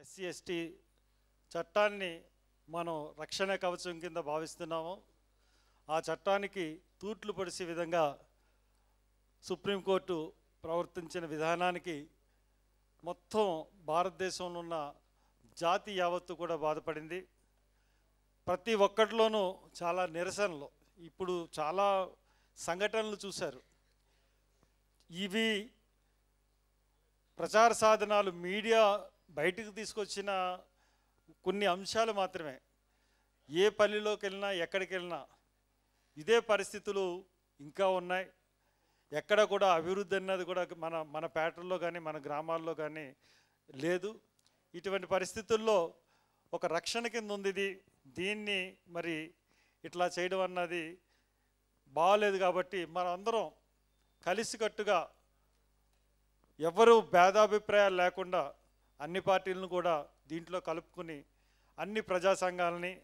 SC ST చట్టాన్ని మనం రక్షణ కవచం కింద భావిస్తున్నాము. ఆ చట్టానికి తూట్లు పొడిసే విధంగా సుప్రీంకోర్టు ప్రవర్తించిన విధానానికి మొత్తం భారతదేశంలో ఉన్న జాతి యావత్తు కూడా బాధపడింది. ప్రతి ఒక్కటిలోనూ చాలా నిరసనలు. ఇప్పుడు చాలా సంఘటనలు చూశారు. ఇవి ప్రచార సాధనాలు మీడియా బయటకు తీసుకొచ్చిన కొన్ని అంశాలు మాత్రమే. ఏ పల్లెలోకి వెళ్ళినా ఎక్కడికి వెళ్ళినా ఇదే పరిస్థితులు ఇంకా ఉన్నాయి. ఎక్కడ కూడా అభివృద్ధి అన్నది కూడా మన మన పేటల్లో కానీ మన గ్రామాల్లో కానీ లేదు. ఇటువంటి పరిస్థితుల్లో ఒక రక్షణ కింద ఉంది ఇది. దీన్ని మరి ఇట్లా చేయడం అన్నది బాగాలేదు కాబట్టి మనందరం కలిసికట్టుగా ఎవరు భేదాభిప్రాయాలు లేకుండా అన్ని పార్టీలను కూడా దీంట్లో కలుపుకుని అన్ని ప్రజా సంఘాలని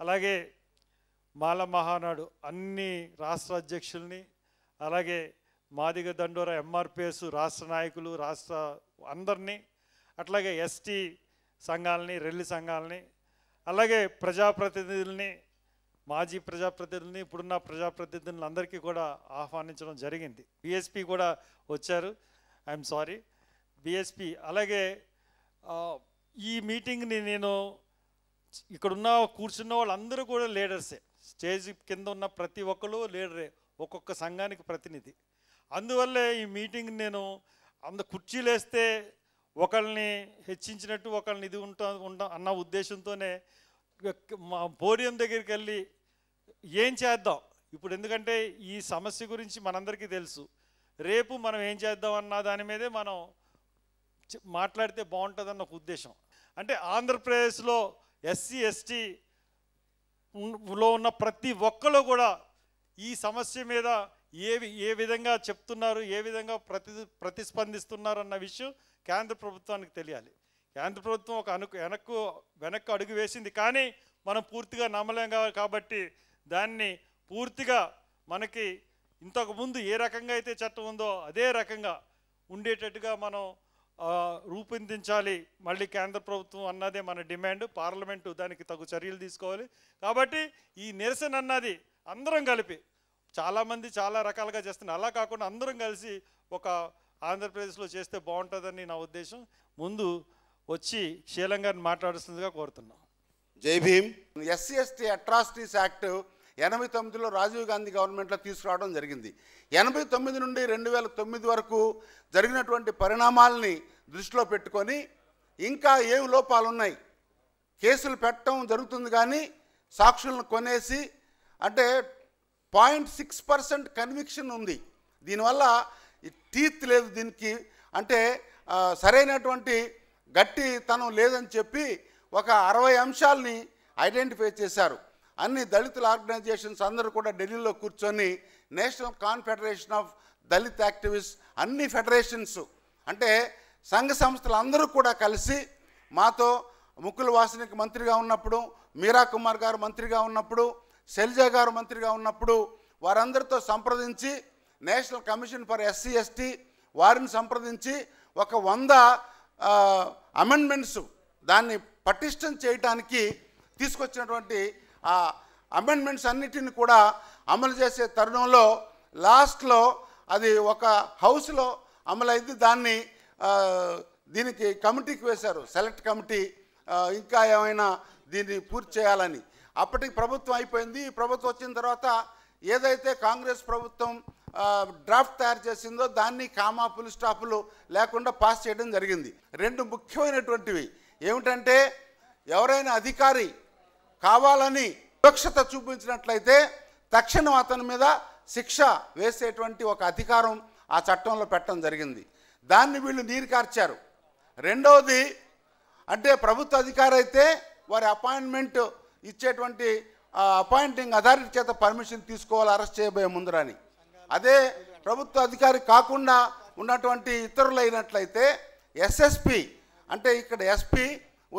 అలాగే మాల మహానాడు అన్ని రాష్ట్ర అధ్యక్షుల్ని అలాగే మాదిగ దండోర ఎంఆర్పిఎస్ రాష్ట్ర నాయకులు రాష్ట్ర అందరినీ అట్లాగే ఎస్టీ సంఘాలని రెల్లి సంఘాలని అలాగే ప్రజాప్రతినిధుల్ని మాజీ ప్రజాప్రతినిధుల్ని ఇప్పుడున్న ప్రజాప్రతినిధులందరికీ కూడా ఆహ్వానించడం జరిగింది. బీఎస్పీ కూడా వచ్చారు. I'm sorry. బిఎస్పి అలాగే ఈ మీటింగ్ని నేను ఇక్కడున్న కూర్చున్న వాళ్ళందరూ కూడా లీడర్సే. స్టేజ్ కింద ఉన్న ప్రతి ఒక్కరు లీడరే ఒక్కొక్క సంఘానికి ప్రతినిధి. అందువల్లే ఈ మీటింగ్ నేను అంద కుర్చీలు వేస్తే ఒకళ్ళని హెచ్చించినట్టు ఒకళ్ళని ఇది ఉంటా ఉంటా అన్న ఉద్దేశంతోనే మా పోడియం దగ్గరికి వెళ్ళి ఏం చేద్దాం? ఇప్పుడు ఎందుకంటే ఈ సమస్య గురించి మనందరికీ తెలుసు. రేపు మనం ఏం చేద్దాం అన్న దాని మీదే మనం మాట్లాడితే బాగుంటుందన్న ఒక ఉద్దేశం. అంటే ఆంధ్రప్రదేశ్లో ఎస్సీ ఎస్టీ లో ఉన్న ప్రతి ఒక్కరు కూడా ఈ సమస్య మీద ఏ ఏ విధంగా చెప్తున్నారు ఏ విధంగా ప్రతి ప్రతిస్పందిస్తున్నారు అన్న విషయం కేంద్ర ప్రభుత్వానికి తెలియాలి. కేంద్ర ప్రభుత్వం ఒక అను వెనక్కు వెనక్కు అడుగు వేసింది కానీ మనం పూర్తిగా నమ్మలేం కాబట్టి దాన్ని పూర్తిగా మనకి ఇంతకుముందు ఏ రకంగా అయితే చట్టం ఉందో అదే రకంగా ఉండేటట్టుగా మనం రూపొందించాలి. మళ్ళీ కేంద్ర ప్రభుత్వం అన్నదే మన డిమాండ్. పార్లమెంటు దానికి తగు చర్యలు తీసుకోవాలి. కాబట్టి ఈ నిరసన అన్నది అందరం కలిపి చాలామంది చాలా రకాలుగా చేస్తున్నారు. అలా కాకుండా అందరం కలిసి ఒక ఆంధ్రప్రదేశ్లో చేస్తే బాగుంటుందని నా ఉద్దేశం. ముందు వచ్చి శీలం మాట్లాడుతుందిగా కోరుతున్నాం. జై Bhim. SC ST atrocities act ఎనభై తొమ్మిదిలో రాజీవ్ గాంధీ గవర్నమెంట్లో తీసుకురావడం జరిగింది. ఎనభై తొమ్మిది నుండి రెండు వేల తొమ్మిది వరకు జరిగినటువంటి పరిణామాలని దృష్టిలో పెట్టుకొని ఇంకా ఏవి లోపాలు ఉన్నాయి కేసులు పెట్టడం జరుగుతుంది కానీ సాక్షులను కొనేసి అంటే పాయింట్ సిక్స్ పర్సెంట్ కన్విక్షన్ ఉంది. దీనివల్ల టీత్ లేదు దీనికి. అంటే సరైనటువంటి గట్టితనం లేదని చెప్పి ఒక అరవై అంశాలని ఐడెంటిఫై చేశారు. అన్ని దళితుల ఆర్గనైజేషన్స్ అందరూ కూడా ఢిల్లీలో కూర్చొని national confederation of Dalit activist అన్ని ఫెడరేషన్స్ అంటే సంఘ సంస్థలు అందరూ కూడా కలిసి మాతో ముకుల్ వాసనికి మంత్రిగా ఉన్నప్పుడు మీరా కుమార్ గారు మంత్రిగా ఉన్నప్పుడు శైలజ గారు మంత్రిగా ఉన్నప్పుడు వారందరితో సంప్రదించి national commission for SC ST వారిని సంప్రదించి ఒక వంద అమెండ్మెంట్స్ దాన్ని పటిష్టం చేయటానికి తీసుకొచ్చినటువంటి ఆ అమెండ్మెంట్స్ అన్నిటిని కూడా అమలు చేసే తరుణంలో లాస్ట్లో అది ఒక హౌస్లో అమలైంది. దాన్ని దీనికి కమిటీకి వేశారు. సెలెక్ట్ కమిటీ ఇంకా ఏమైనా దీన్ని పూర్తి చేయాలని. అప్పటికి ప్రభుత్వం అయిపోయింది. ఈ ప్రభుత్వం వచ్చిన తర్వాత ఏదైతే కాంగ్రెస్ ప్రభుత్వం డ్రాఫ్ట్ తయారు చేసిందో దాన్ని కామా పులి స్టాపులు లేకుండా పాస్ చేయడం జరిగింది. రెండు ముఖ్యమైనటువంటివి. ఏమిటంటే ఎవరైనా అధికారి కావాలని వివక్షత చూపించినట్లయితే తక్షణం అతని మీద శిక్ష వేసేటువంటి ఒక అధికారం ఆ చట్టంలో పెట్టడం జరిగింది. దాన్ని వీళ్ళు నీరు కార్చారు రెండవది అంటే ప్రభుత్వ అధికారి అయితే వారి అపాయింట్మెంట్ ఇచ్చేటువంటి అపాయింటింగ్ అథారిటీ చేత పర్మిషన్ తీసుకోవాలి అరెస్ట్ చేయబోయే ముందరని. అదే ప్రభుత్వ అధికారి కాకుండా ఉన్నటువంటి ఇతరులైనట్లయితే ఎస్ఎస్పి అంటే ఇక్కడ ఎస్పి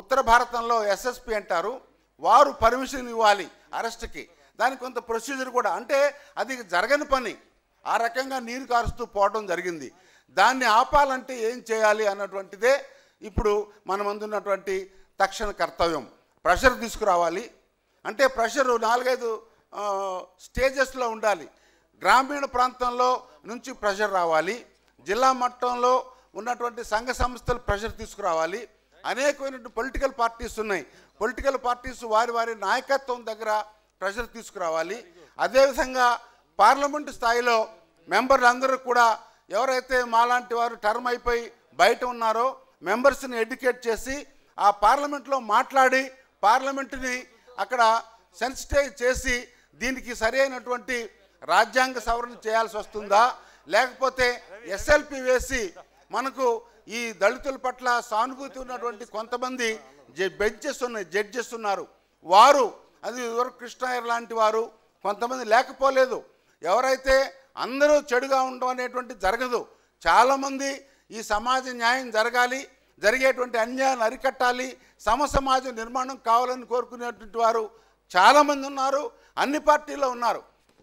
ఉత్తర భారతంలో ఎస్ఎస్పి అంటారు వారు పర్మిషన్ ఇవ్వాలి. అరెస్ట్కి. దానికి కొంత ప్రొసీజర్ కూడా. అంటే అది జరగని పని. ఆ రకంగా నీరు కారుస్తూ పోవడం జరిగింది. దాన్ని ఆపాలంటే ఏం చేయాలి అన్నటువంటిదే ఇప్పుడు మన ముందున్నటువంటి తక్షణ కర్తవ్యం. ప్రెషర్ తీసుకురావాలి. అంటే ప్రెషరు నాలుగైదు స్టేజెస్లో ఉండాలి. గ్రామీణ ప్రాంతంలో నుంచి ప్రెషర్ రావాలి. జిల్లా మట్టంలో ఉన్నటువంటి సంఘ సంస్థలు ప్రెషర్ తీసుకురావాలి. అనేకమైనటువంటి పొలిటికల్ పార్టీస్ ఉన్నాయి. పొలిటికల్ పార్టీస్ వారి వారి నాయకత్వం దగ్గర ప్రెషర్ తీసుకురావాలి. అదేవిధంగా పార్లమెంటు స్థాయిలో మెంబర్లు అందరూ కూడా ఎవరైతే మాలాంటి వారు టర్మ్ అయిపోయి బయట ఉన్నారో మెంబర్స్ని ఎడ్యుకేట్ చేసి ఆ పార్లమెంట్లో మాట్లాడి పార్లమెంటుని అక్కడ సెన్సిటైజ్ చేసి దీనికి సరి రాజ్యాంగ సవరణ చేయాల్సి వస్తుందా? లేకపోతే ఎస్ఎల్పి వేసి మనకు ఈ దళితుల పట్ల సానుభూతి ఉన్నటువంటి కొంతమంది బెంచెస్ ఉన్నాయి జడ్జెస్ ఉన్నారు. వారు అది ఇదివరకు కృష్ణయ్యర్ లాంటి వారు కొంతమంది లేకపోలేదు. ఎవరైతే అందరూ చెడుగా ఉండడం అనేటువంటి జరగదు. చాలామంది ఈ సమాజ న్యాయం జరగాలి జరిగేటువంటి అన్యాయాన్ని అరికట్టాలి సమ సమాజం నిర్మాణం కావాలని కోరుకునేటువంటి వారు చాలామంది ఉన్నారు అన్ని పార్టీల్లో ఉన్నారు.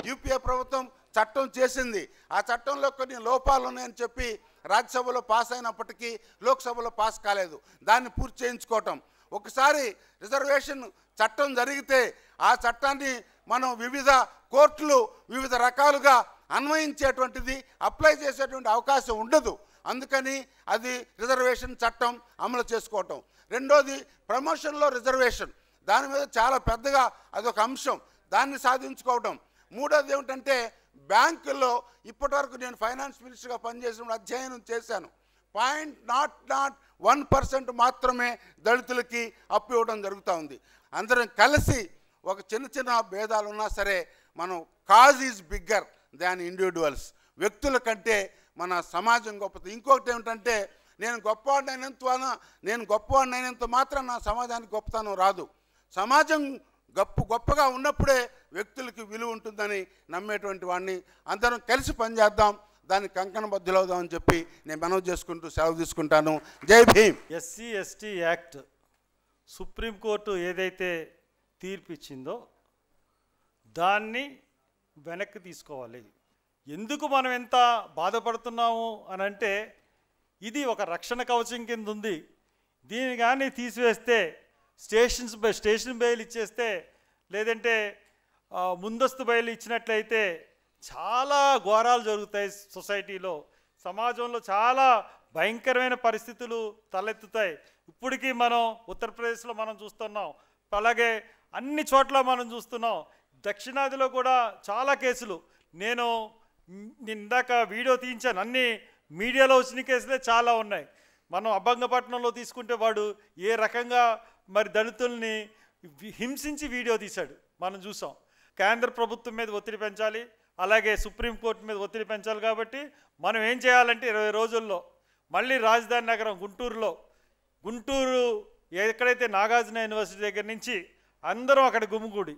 యూపీఏ ప్రభుత్వం చట్టం చేసింది. ఆ చట్టంలో కొన్ని లోపాలు ఉన్నాయని చెప్పి రాజ్యసభలో పాస్ అయినప్పటికీ లోక్సభలో పాస్ కాలేదు. దాన్ని పూర్తి చేయించుకోవటం. ఒకసారి రిజర్వేషన్ చట్టం జరిగితే ఆ చట్టాన్ని మనం వివిధ కోర్టులు వివిధ రకాలుగా అన్వయించేటువంటిది అప్లై చేసేటువంటి అవకాశం ఉండదు. అందుకని అది రిజర్వేషన్ చట్టం అమలు చేసుకోవటం. రెండోది ప్రమోషన్లో రిజర్వేషన్. దాని మీద చాలా పెద్దగా అదొక అంశం. దాన్ని సాధించుకోవటం. మూడోది ఏమిటంటే బ్యాంకుల్లో ఇప్పటివరకు నేను ఫైనాన్స్ మినిస్టర్గా పనిచేసినప్పుడు అధ్యయనం చేశాను. Point not not one percent మాత్రమే దళితులకి అప్పు ఇవ్వడం జరుగుతూ ఉంది. అందరం కలిసి ఒక చిన్న చిన్న భేదాలు ఉన్నా సరే మనం cause is bigger than individuals వ్యక్తుల కంటే మన సమాజం గొప్పది. ఇంకొకటి ఏమిటంటే నేను గొప్పవాడినైనంత నేను గొప్పవాడినైనంత మాత్రం నా సమాజానికి గొప్పతనం రాదు. సమాజం గొప్ప గొప్పగా ఉన్నప్పుడే వ్యక్తులకి విలువ ఉంటుందని నమ్మేటువంటి వాడిని అందరం కలిసి పనిచేద్దాం. దాన్ని కంకణబద్ధులవుదామని చెప్పి నేను మనవి చేసుకుంటూ సెలవు తీసుకుంటాను. జై Bhim. SC ST act supreme court ఏదైతే తీర్పిచ్చిందో దాన్ని వెనక్కి తీసుకోవాలి. ఎందుకు మనం ఎంత బాధపడుతున్నాము అని అంటే ఇది ఒక రక్షణ కవచం కింద ఉంది దీన్ని కానీ తీసివేస్తే స్టేషన్స్ బై స్టేషన్ బెయిల్ ఇచ్చేస్తే లేదంటే ముందస్తు బయలు ఇచ్చినట్లయితే చాలా ఘోరాలు జరుగుతాయి సొసైటీలో. సమాజంలో చాలా భయంకరమైన పరిస్థితులు తలెత్తుతాయి. ఇప్పటికీ మనం ఉత్తరప్రదేశ్లో మనం చూస్తున్నాం. అలాగే అన్ని చోట్ల మనం చూస్తున్నాం. దక్షిణాదిలో కూడా చాలా కేసులు. నేను ఇందాక వీడియో తీయించాను. అన్ని మీడియాలో వచ్చిన కేసులే చాలా ఉన్నాయి. మనం అభంగపట్నంలో తీసుకుంటే వాడు ఏ రకంగా మరి దళితుల్ని హింసించి వీడియో తీశాడు. మనం చూసాం. కేంద్ర ప్రభుత్వం మీద ఒత్తిడి పెంచాలి. అలాగే సుప్రీంకోర్టు మీద ఒత్తిడి పెంచాలి కాబట్టి మనం ఏం చేయాలంటే ఇరవై రోజుల్లో మళ్ళీ రాజధాని నగరం గుంటూరులో గుంటూరు ఎక్కడైతే నాగార్జున యూనివర్సిటీ దగ్గర నుంచి అందరం అక్కడ గుమిగూడి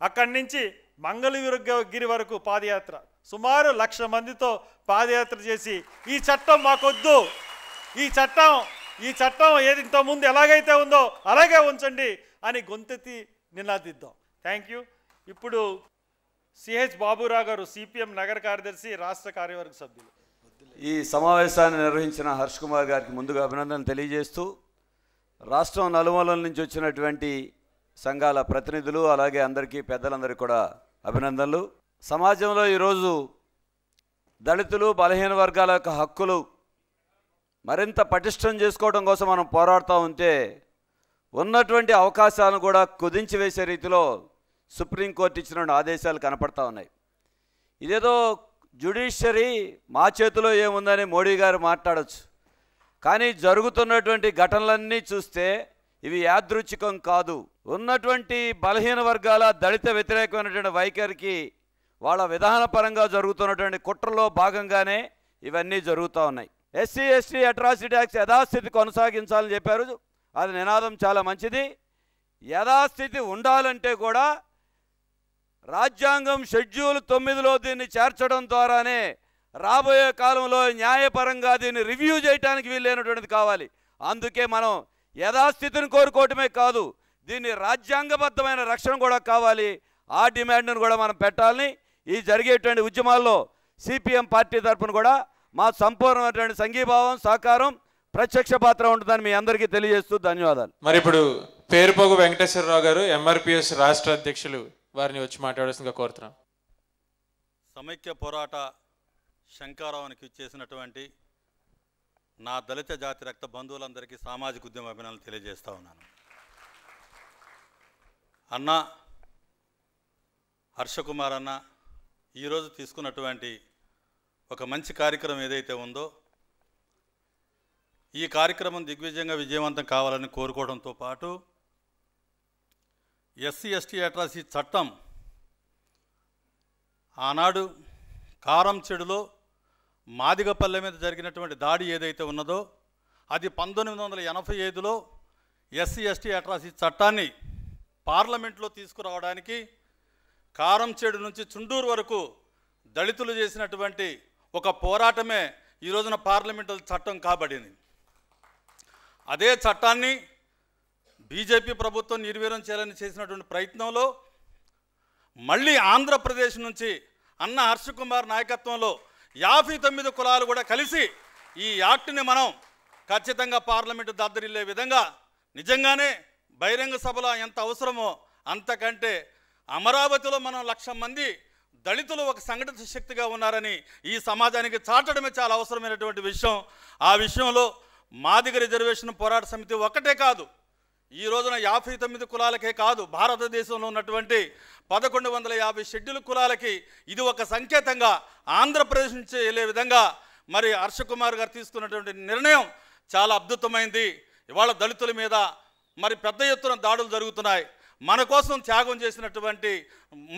అక్కడి నుంచి మంగళగిరి వరకు పాదయాత్ర. సుమారు లక్ష మందితో పాదయాత్ర చేసి ఈ చట్టం మాకొద్దు ఈ చట్టం ఈ చట్టం ఏది ఇంతకుముందు ఎలాగైతే ఉందో అలాగే ఉంచండి అని గొంతెత్తి నినాదిద్దాం. థ్యాంక్ యూ ఇప్పుడు సిహెచ్ బాబురావు గారు సిపిఎం నగర కార్యదర్శి రాష్ట్ర కార్యవర్గ సభ్యులు. ఈ సమావేశాన్ని నిర్వహించిన హర్ష్ కుమార్ గారికి ముందుగా అభినందనలు తెలియజేస్తూ రాష్ట్రం నలుమూలల నుంచి వచ్చినటువంటి సంఘాల ప్రతినిధులు అలాగే అందరికీ పెద్దలందరికీ కూడా అభినందనలు. సమాజంలో ఈరోజు దళితులు బలహీన వర్గాల యొక్క హక్కులు మరింత పటిష్టం చేసుకోవడం కోసం మనం పోరాడుతూ ఉంటే ఉన్నటువంటి అవకాశాలను కూడా కుదించి వేసే రీతిలో సుప్రీంకోర్టు ఇచ్చిన ఆదేశాలు కనపడతా ఉన్నాయి. ఇదేదో జ్యుడిషియరీ మా చేతిలో ఏముందని మోడీ గారు మాట్లాడచ్చు. కానీ జరుగుతున్నటువంటి ఘటనలన్నీ చూస్తే ఇవి యాదృచ్ఛికం కాదు. ఉన్నటువంటి బలహీన వర్గాల దళిత వ్యతిరేకమైనటువంటి వైఖరికి వాళ్ళ విధానపరంగా జరుగుతున్నటువంటి కుట్రలో భాగంగానే ఇవన్నీ జరుగుతూ ఉన్నాయి. ఎస్సీ ఎస్టీ అట్రాసిటీ యాక్ట్స్ యథాస్థితి కొనసాగించాలని చెప్పారు. అది నినాదం చాలా మంచిది. యథాస్థితి ఉండాలంటే కూడా రాజ్యాంగం షెడ్యూల్ తొమ్మిదిలో దీన్ని చేర్చడం ద్వారానే రాబోయే కాలంలో న్యాయపరంగా దీన్ని రివ్యూ చేయడానికి వీలైనటువంటిది కావాలి. అందుకే మనం యథాస్థితిని కోరుకోవటమే కాదు దీన్ని రాజ్యాంగబద్ధమైన రక్షణ కూడా కావాలి. ఆ డిమాండ్ను కూడా మనం పెట్టాలని ఈ జరిగేటువంటి ఉద్యమాల్లో సిపిఎం పార్టీ తరఫున కూడా మా సంపూర్ణమైనటువంటి సంఘీభావం సహకారం ప్రత్యక్ష పాత్ర ఉంటుందని మీ అందరికీ తెలియజేస్తూ ధన్యవాదాలు. మరి ఇప్పుడు పేరుపోగు వెంకటేశ్వరరావు గారు ఎంఆర్పిఎస్ రాష్ట్ర అధ్యక్షులు వారిని వచ్చి మాట్లాడాల్సిందిగా కోరుతున్నాం. సమైక్య పోరాట శంకారావునికి చేసినటువంటి నా దళిత జాతి రక్త బంధువులందరికీ సామాజిక ఉద్యమ అభినందనలు తెలియజేస్తా ఉన్నాను. అన్న హర్షకుమార్ అన్న ఈరోజు తీసుకున్నటువంటి ఒక మంచి కార్యక్రమం ఏదైతే ఉందో ఈ కార్యక్రమం దిగ్విజయంగా విజయవంతం కావాలని కోరుకోవడంతో పాటు ఎస్సీ ఎస్టీ అట్రాసిటీ చట్టం ఆనాడు కారం చెడులో మాదిగపల్లె మీద జరిగినటువంటి దాడి ఏదైతే ఉన్నదో అది పంతొమ్మిది వందల ఎనభై ఐదులో ఎస్సీ ఎస్టీ అట్రాసిటీ చట్టాన్ని పార్లమెంట్లో తీసుకురావడానికి కారం చెడు నుంచి చుండూరు వరకు దళితులు చేసినటువంటి ఒక పోరాటమే ఈ రోజున పార్లమెంటు చట్టం కాబడింది. అదే చట్టాన్ని బీజేపీ ప్రభుత్వం నిర్వీర్యం చేయాలని చేసినటువంటి ప్రయత్నంలో మళ్ళీ ఆంధ్రప్రదేశ్ నుంచి అన్న హర్షకుమార్ నాయకత్వంలో యాభై తొమ్మిది కులాలు కూడా కలిసి ఈ యాక్ట్ని మనం ఖచ్చితంగా పార్లమెంటు దద్దరిల్లే విధంగా నిజంగానే బహిరంగ సభలో ఎంత అవసరమో అంతకంటే అమరావతిలో మనం లక్ష మంది దళితులు ఒక సంఘటిత శక్తిగా ఉన్నారని ఈ సమాజానికి చాటడమే చాలా అవసరమైనటువంటి విషయం. ఆ విషయంలో మాదిగ రిజర్వేషన్ పోరాట సమితి ఒక్కటే కాదు ఈ రోజున యాభై తొమ్మిది కులాలకే కాదు భారతదేశంలో ఉన్నటువంటి పదకొండు వందల యాభై షెడ్యూల్ కులాలకి ఇది ఒక సంకేతంగా ఆంధ్రప్రదేశ్ నుంచి వెళ్ళే విధంగా మరి హర్షకుమార్ గారు తీసుకున్నటువంటి నిర్ణయం చాలా అద్భుతమైంది. ఇవాళ దళితుల మీద మరి పెద్ద ఎత్తున దాడులు జరుగుతున్నాయి. మన కోసం త్యాగం చేసినటువంటి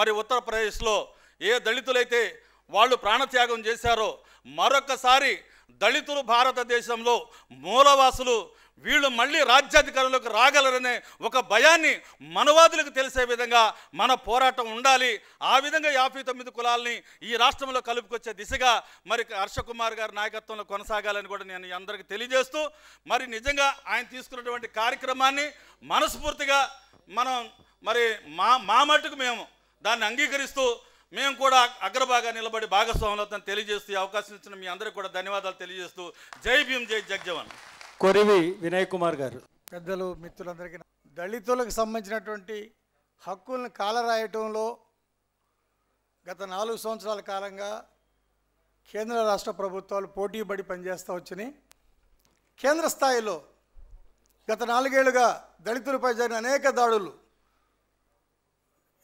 మరి ఉత్తరప్రదేశ్లో ఏ దళితులైతే వాళ్ళు ప్రాణత్యాగం చేశారో మరొకసారి దళితులు భారతదేశంలో మూలవాసులు వీళ్ళు మళ్ళీ రాజ్యాధికారంలోకి రాగలరనే ఒక భయాన్ని మనవాదులకు తెలిసే విధంగా మన పోరాటం ఉండాలి. ఆ విధంగా యాభై తొమ్మిది కులాలని ఈ రాష్ట్రంలో కలుపుకొచ్చే దిశగా మరి హర్షకుమార్ గారి నాయకత్వంలో కొనసాగాలని కూడా నేను అందరికీ తెలియజేస్తూ మరి నిజంగా ఆయన తీసుకున్నటువంటి కార్యక్రమాన్ని మనస్ఫూర్తిగా మనం మరి మా మా మట్టుకు మేము దాన్ని అంగీకరిస్తూ మేము కూడా అగ్రభాగా నిలబడి భాగస్వాములతో తెలియజేస్తూ ఈ అవకాశం ఇచ్చిన మీ అందరికీ కూడా ధన్యవాదాలు తెలియజేస్తూ. జై భీమ్ జై జగ్జవన్ కొరివి వినయ్ కుమార్ గారు. పెద్దలు మిత్రులందరికీ దళితులకు సంబంధించినటువంటి హక్కుల్ని కాలరాయటంలో గత నాలుగు సంవత్సరాల కాలంగా కేంద్ర రాష్ట్ర ప్రభుత్వాలు పోటీపడి పనిచేస్తూ వచ్చినాయి. కేంద్ర స్థాయిలో గత నాలుగేళ్ళుగా దళితులపై జరిగిన అనేక దాడులు.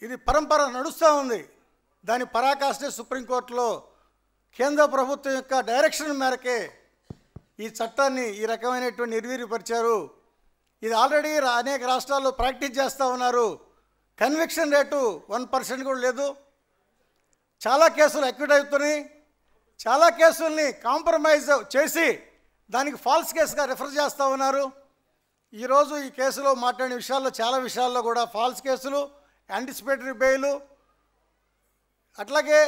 ఇది పరంపర నడుస్తూ ఉంది. దాని పరాకాష్ఠ సుప్రీంకోర్టులో కేంద్ర ప్రభుత్వం యొక్క డైరెక్షన్ మేరకే ఈ చట్టాన్ని ఈ రకమైనటువంటి నిర్వీర్యపరిచారు. ఇది ఆల్రెడీ అనేక రాష్ట్రాల్లో ప్రాక్టీస్ చేస్తూ ఉన్నారు. కన్విక్షన్ రేటు వన్ పర్సెంట్ కూడా లేదు. చాలా కేసులు అక్విట్ అవుతున్నాయి. చాలా కేసుల్ని కాంప్రమైజ్ చేసి దానికి ఫాల్స్ కేసుగా రిఫర్ చేస్తూ ఉన్నారు. ఈరోజు ఈ కేసులో మాట్లాడిన విషయాల్లో చాలా విషయాల్లో కూడా ఫాల్స్ కేసులు యాంటిసిపేటరీ బెయిలు అట్లాగే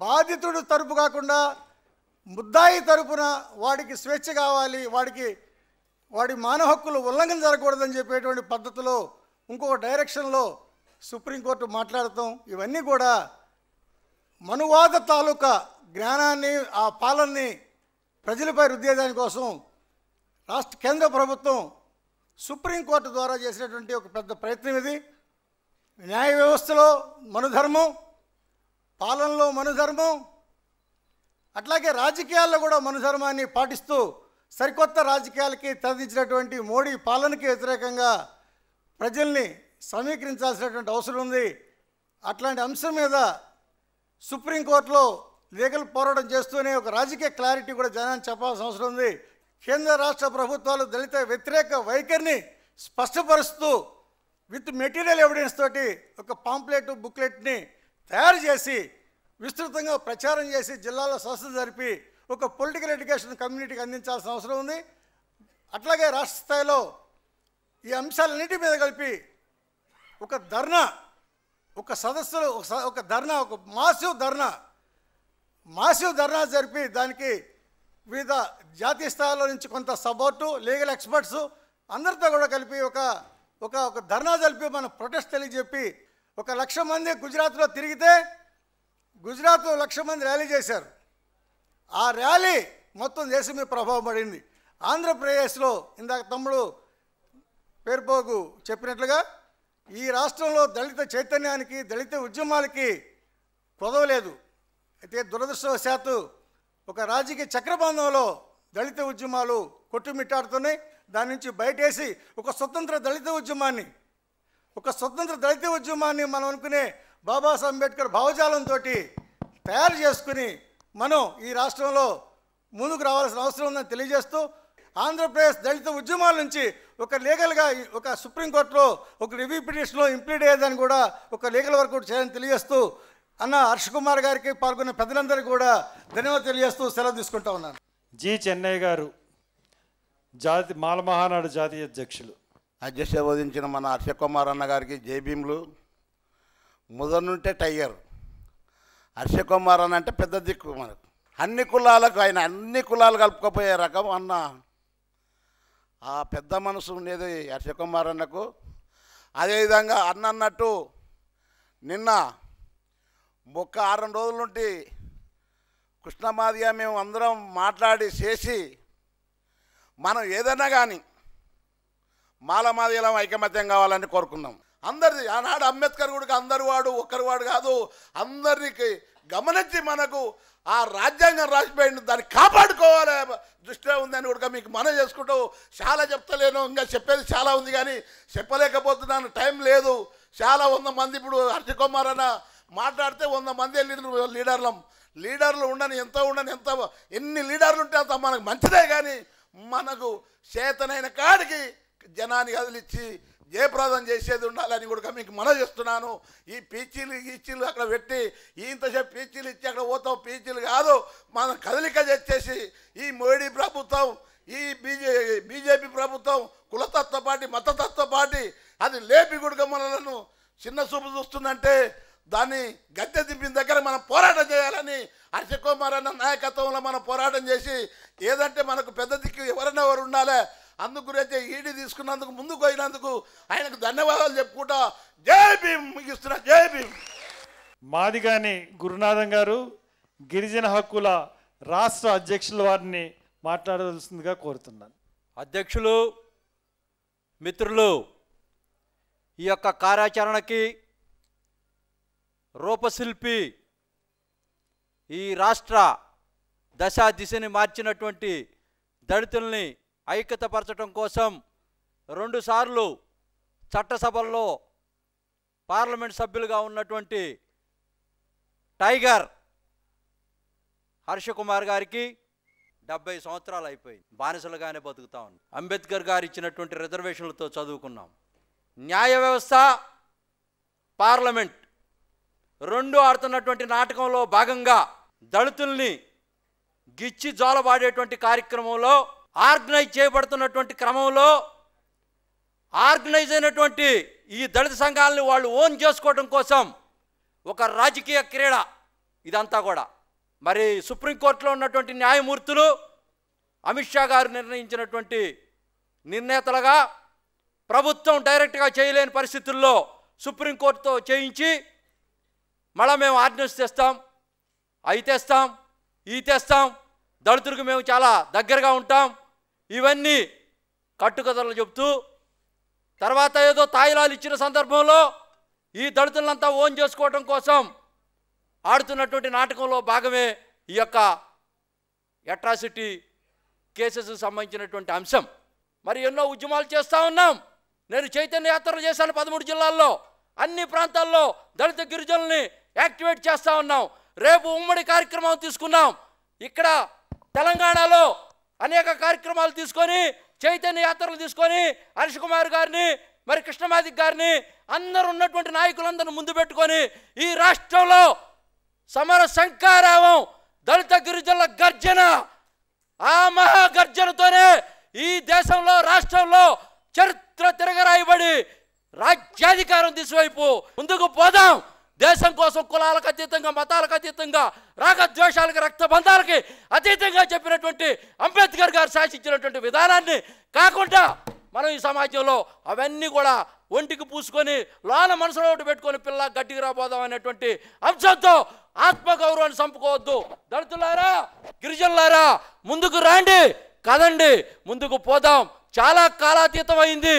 బాధితుడు తరపు కాకుండా ముద్దాయి తరపున వాడికి స్వేచ్ఛ కావాలి వాడికి వాడి మానవ హక్కులు ఉల్లంఘన జరగకూడదని చెప్పేటువంటి పద్ధతిలో ఇంకొక డైరెక్షన్లో సుప్రీంకోర్టు మాట్లాడతాం ఇవన్నీ కూడా మనువాద తాలూకా జ్ఞానాన్ని ఆ పాలనని ప్రజలపై రుద్దేదాని కోసం రాష్ట్ర కేంద్ర ప్రభుత్వం సుప్రీంకోర్టు ద్వారా చేసినటువంటి ఒక పెద్ద ప్రయత్నం ఇది. న్యాయ వ్యవస్థలో మనుధర్మం పాలనలో మనుధర్మం అట్లాగే రాజకీయాల్లో కూడా మనుధర్మాన్ని పాటిస్తూ సరికొత్త రాజకీయాలకి తెరదించినటువంటి మోడీ పాలనకి వ్యతిరేకంగా ప్రజల్ని సమీకరించాల్సినటువంటి అవసరం ఉంది. అట్లాంటి అంశం మీద సుప్రీంకోర్టులో లీగల్ పోరాటం చేస్తూనే ఒక రాజకీయ క్లారిటీ కూడా జనాన్ని చెప్పాల్సిన అవసరం ఉంది. కేంద్ర రాష్ట్ర ప్రభుత్వాలు దళిత వ్యతిరేక వైఖరిని స్పష్టపరుస్తూ విత్ మెటీరియల్ ఎవిడెన్స్ తోటి ఒక పాంప్లెట్ బుక్లెట్ని తయారు చేసి విస్తృతంగా ప్రచారం చేసి జిల్లాలో సదస్సు జరిపి ఒక పొలిటికల్ ఎడ్యుకేషన్ కమ్యూనిటీకి అందించాల్సిన అవసరం ఉంది. అట్లాగే రాష్ట్ర స్థాయిలో ఈ అంశాలన్నిటి మీద కలిపి ఒక ధర్నా ఒక సదస్సులు ఒక స- ఒక ధర్నా ఒక మాసివ్ ధర్నా మాసివ్ ధర్నా జరిపి దానికి వివిధ జాతీయ స్థాయిలో నుంచి కొంత సపోర్టు లీగల్ ఎక్స్పర్ట్స్ అందరితో కూడా కలిపి ఒక ఒక ఒక ధర్నా జరిపి మన ప్రొటెస్ట్ తెలియజెప్పి ఒక లక్ష మంది గుజరాత్లో తిరిగితే గుజరాత్లో లక్ష మంది ర్యాలీ చేశారు. ఆ ర్యాలీ మొత్తం దేశం మీద ప్రభావం పడింది. ఆంధ్రప్రదేశ్లో ఇందాక తమ్ముడు పేరుపోగు చెప్పినట్లుగా ఈ రాష్ట్రంలో దళిత చైతన్యానికి దళిత ఉద్యమాలకి కొదవలేదు అయితే దురదృష్టవశాత్తు ఒక రాజకీయ చక్రబంధంలో దళిత ఉద్యమాలు కొట్టుమిట్టాడుతున్నాయి. దాని నుంచి బయటేసి ఒక స్వతంత్ర దళిత ఉద్యమాన్ని ఒక స్వతంత్ర దళిత ఉద్యమాన్ని మనం అనుకునే బాబాసాహెబ్ అంబేద్కర్ భావజాలంతో తయారు చేసుకుని మనం ఈ రాష్ట్రంలో ముందుకు రావాల్సిన అవసరం ఉందని తెలియజేస్తూ ఆంధ్రప్రదేశ్ దళిత ఉద్యమాల నుంచి ఒక లీగల్గా ఒక సుప్రీంకోర్టులో ఒక రివ్యూ పిటిషన్లో ఇంప్లీడ్ అయ్యేదని కూడా ఒక లీగల్ వర్క్ చేయాలని తెలియజేస్తూ అన్న హర్ష కుమార్ గారికి పాల్గొన్న పెద్దలందరికీ కూడా ధన్యవాదాలు తెలియజేస్తూ సెలవు తీసుకుంటా ఉన్నాను. జి చెన్నై గారు జాతి మాల మహానాడు జాతీయ అధ్యక్షులు. అధ్యక్ష వధించిన మన హర్షకుమార్ అన్న గారికి జైభీములు ముదనుంటే టైగర్. హర్షకుమార్ అని అంటే పెద్ద దిక్కు మనకు. అన్ని కులాలకు ఆయన అన్ని కులాలు కలుపుకపోయే రకం అన్న. ఆ పెద్ద మనసు ఉండేది హర్షకుమార్ అన్నకు అదేవిధంగా అన్న అన్నట్టు నిన్న ఒక్క ఆరు రోజుల నుండి కృష్ణమాదిగా మేము అందరం మాట్లాడి చేసి మనం ఏదైనా కానీ మాలమాదిగలం ఐకమత్యం కావాలని కోరుకున్నాం. అందరిది. ఆనాడు అంబేద్కర్ గుడికి అందరు వాడు ఒక్కరి వాడు కాదు. అందరికి గమనించి మనకు ఆ రాజ్యాంగం రాసిపోయింది. దాన్ని కాపాడుకోవాలి దృష్టిలో ఉందని కూడా మీకు మనం చేసుకుంటూ చాలా చెప్తలేను. ఇంకా చెప్పేది చాలా ఉంది కానీ చెప్పలేకపోతున్నాను. టైం లేదు. చాలా వంద మంది ఇప్పుడు హర్షకుమార్ అన్న మాట్లాడితే వంద మంది వెళ్ళిన లీడర్లం. లీడర్లు ఉండని ఎంత ఉండని ఎంత ఎన్ని లీడర్లు ఉంటే అంత మనకు మంచిదే కానీ మనకు చేతనైన కాడికి జనాన్ని కదిలిచ్చి జయప్రదం చేసేది ఉండాలని కూడా మీకు మనం చేస్తున్నాను. ఈ పీచీలు గీచీలు అక్కడ పెట్టి ఇంతసేపు పీచీలు ఇచ్చి అక్కడ పోతాం పీచీలు కాదు. మనం కదలిక తెచ్చేసి ఈ మోడీ ప్రభుత్వం ఈ బీజే బీజేపీ ప్రభుత్వం కులతత్వ పార్టీ మతతత్వ పార్టీ అది లేపి గుడిక మనలను చిన్న చూపు చూస్తుందంటే దాన్ని గద్దె దింపిన దగ్గర మనం పోరాటం చేయాలని హర్షకుమార్ అన్న నాయకత్వంలో మనం పోరాటం చేసి ఏదంటే మనకు పెద్ద దిక్కు ఎవరైనా ఎవరు ఉండాలి అందుకు గురించి ఈడీ తీసుకున్నందుకు ముందుకు పోయినందుకు ఆయనకు ధన్యవాదాలు చెప్పుకుంటా. జై భీమ్! ముగిస్తున్నా జై భీమ్! మాదిగాని గురునాథం గారు గిరిజన హక్కుల రాష్ట్ర అధ్యక్షుల వారిని మాట్లాడవలసిందిగా కోరుతున్నాను. అధ్యక్షులు మిత్రులు ఈ యొక్క కార్యాచరణకి రూపశిల్పి ఈ రాష్ట్ర దశ దిశని మార్చినటువంటి దళితుల్ని ఐక్యతపరచడం కోసం రెండుసార్లు చట్టసభల్లో పార్లమెంట్ సభ్యులుగా ఉన్నటువంటి టైగర్ హర్షకుమార్ గారికి డెబ్బై సంవత్సరాలు అయిపోయింది. బానిసలుగానే బతుకుతా ఉంది అంబేద్కర్ గారు ఇచ్చినటువంటి రిజర్వేషన్లతో చదువుకున్నాం. న్యాయ వ్యవస్థ పార్లమెంట్ రెండు ఆడుతున్నటువంటి నాటకంలో భాగంగా దళితుల్ని గిచ్చి జోలబాడేటువంటి కార్యక్రమంలో ఆర్గనైజ్ చేయబడుతున్నటువంటి క్రమంలో ఆర్గనైజ్ అయినటువంటి ఈ దళిత సంఘాలని వాళ్ళు ఓన్ చేసుకోవడం కోసం ఒక రాజకీయ క్రీడ ఇదంతా కూడా. మరి సుప్రీంకోర్టులో ఉన్నటువంటి న్యాయమూర్తులు అమిత్ షా గారు నిర్ణయించినటువంటి నిర్ణేతలుగా ప్రభుత్వం డైరెక్ట్గా చేయలేని పరిస్థితుల్లో సుప్రీంకోర్టుతో చేయించి మళ్ళా మేము ఆర్డినెన్స్ తెస్తాం అవి తెస్తాం ఈ తెస్తాం దళితులకు మేము చాలా దగ్గరగా ఉంటాం. ఇవన్నీ కట్టుకథలు చెబుతూ తర్వాత ఏదో తాయిలాలు ఇచ్చిన సందర్భంలో ఈ దళితులంతా ఓన్ చేసుకోవడం కోసం ఆడుతున్నటువంటి నాటకంలో భాగమే ఈ యొక్క అట్రాసిటీ కేసెస్ సంబంధించినటువంటి అంశం. మరి ఎన్నో ఉద్యమాలు చేస్తూ ఉన్నాం. నేను చైతన్య యాత్రలు చేశాను పదమూడు జిల్లాల్లో. అన్ని ప్రాంతాల్లో దళిత గిరిజనుల్ని యాక్టివేట్ చేస్తూ ఉన్నాం. రేపు ఉమ్మడి కార్యక్రమం తీసుకున్నాం. ఇక్కడ తెలంగాణలో అనేక కార్యక్రమాలు తీసుకొని చైతన్య యాత్రలు తీసుకొని హరీష్ కుమార్ గారిని మరి కృష్ణమాదిక్ గారిని అందరు ఉన్నటువంటి నాయకులందరిని ముందు పెట్టుకొని ఈ రాష్ట్రంలో సమర శంకారావం దళిత గిరిజనుల గర్జన ఆ మహాగర్జనతోనే ఈ దేశంలో రాష్ట్రంలో చరిత్ర తిరగరాయబడి రాజ్యాధికారం దిశవైపు ముందుకు పోదాం. దేశం కోసం కులాలకు అతీతంగా మతాలకు అతీతంగా రాగద్వేషాలకి రక్తబంధాలకి అతీతంగా చెప్పినటువంటి అంబేద్కర్ గారు శాసించినటువంటి విధానాన్ని కాకుండా మనం ఈ సమాజంలో అవన్నీ కూడా ఒంటికి పూసుకొని లోన మనసులో ఒకటి పెట్టుకొని పిల్ల గట్టికి రాబోదాం అనేటువంటి అంశంతో ఆత్మగౌరవాన్ని చంపుకోవద్దు. దళితులారా గిరిజనులారా ముందుకు రాండి కదండి ముందుకు పోదాం. చాలా కాలాతీతం అయింది.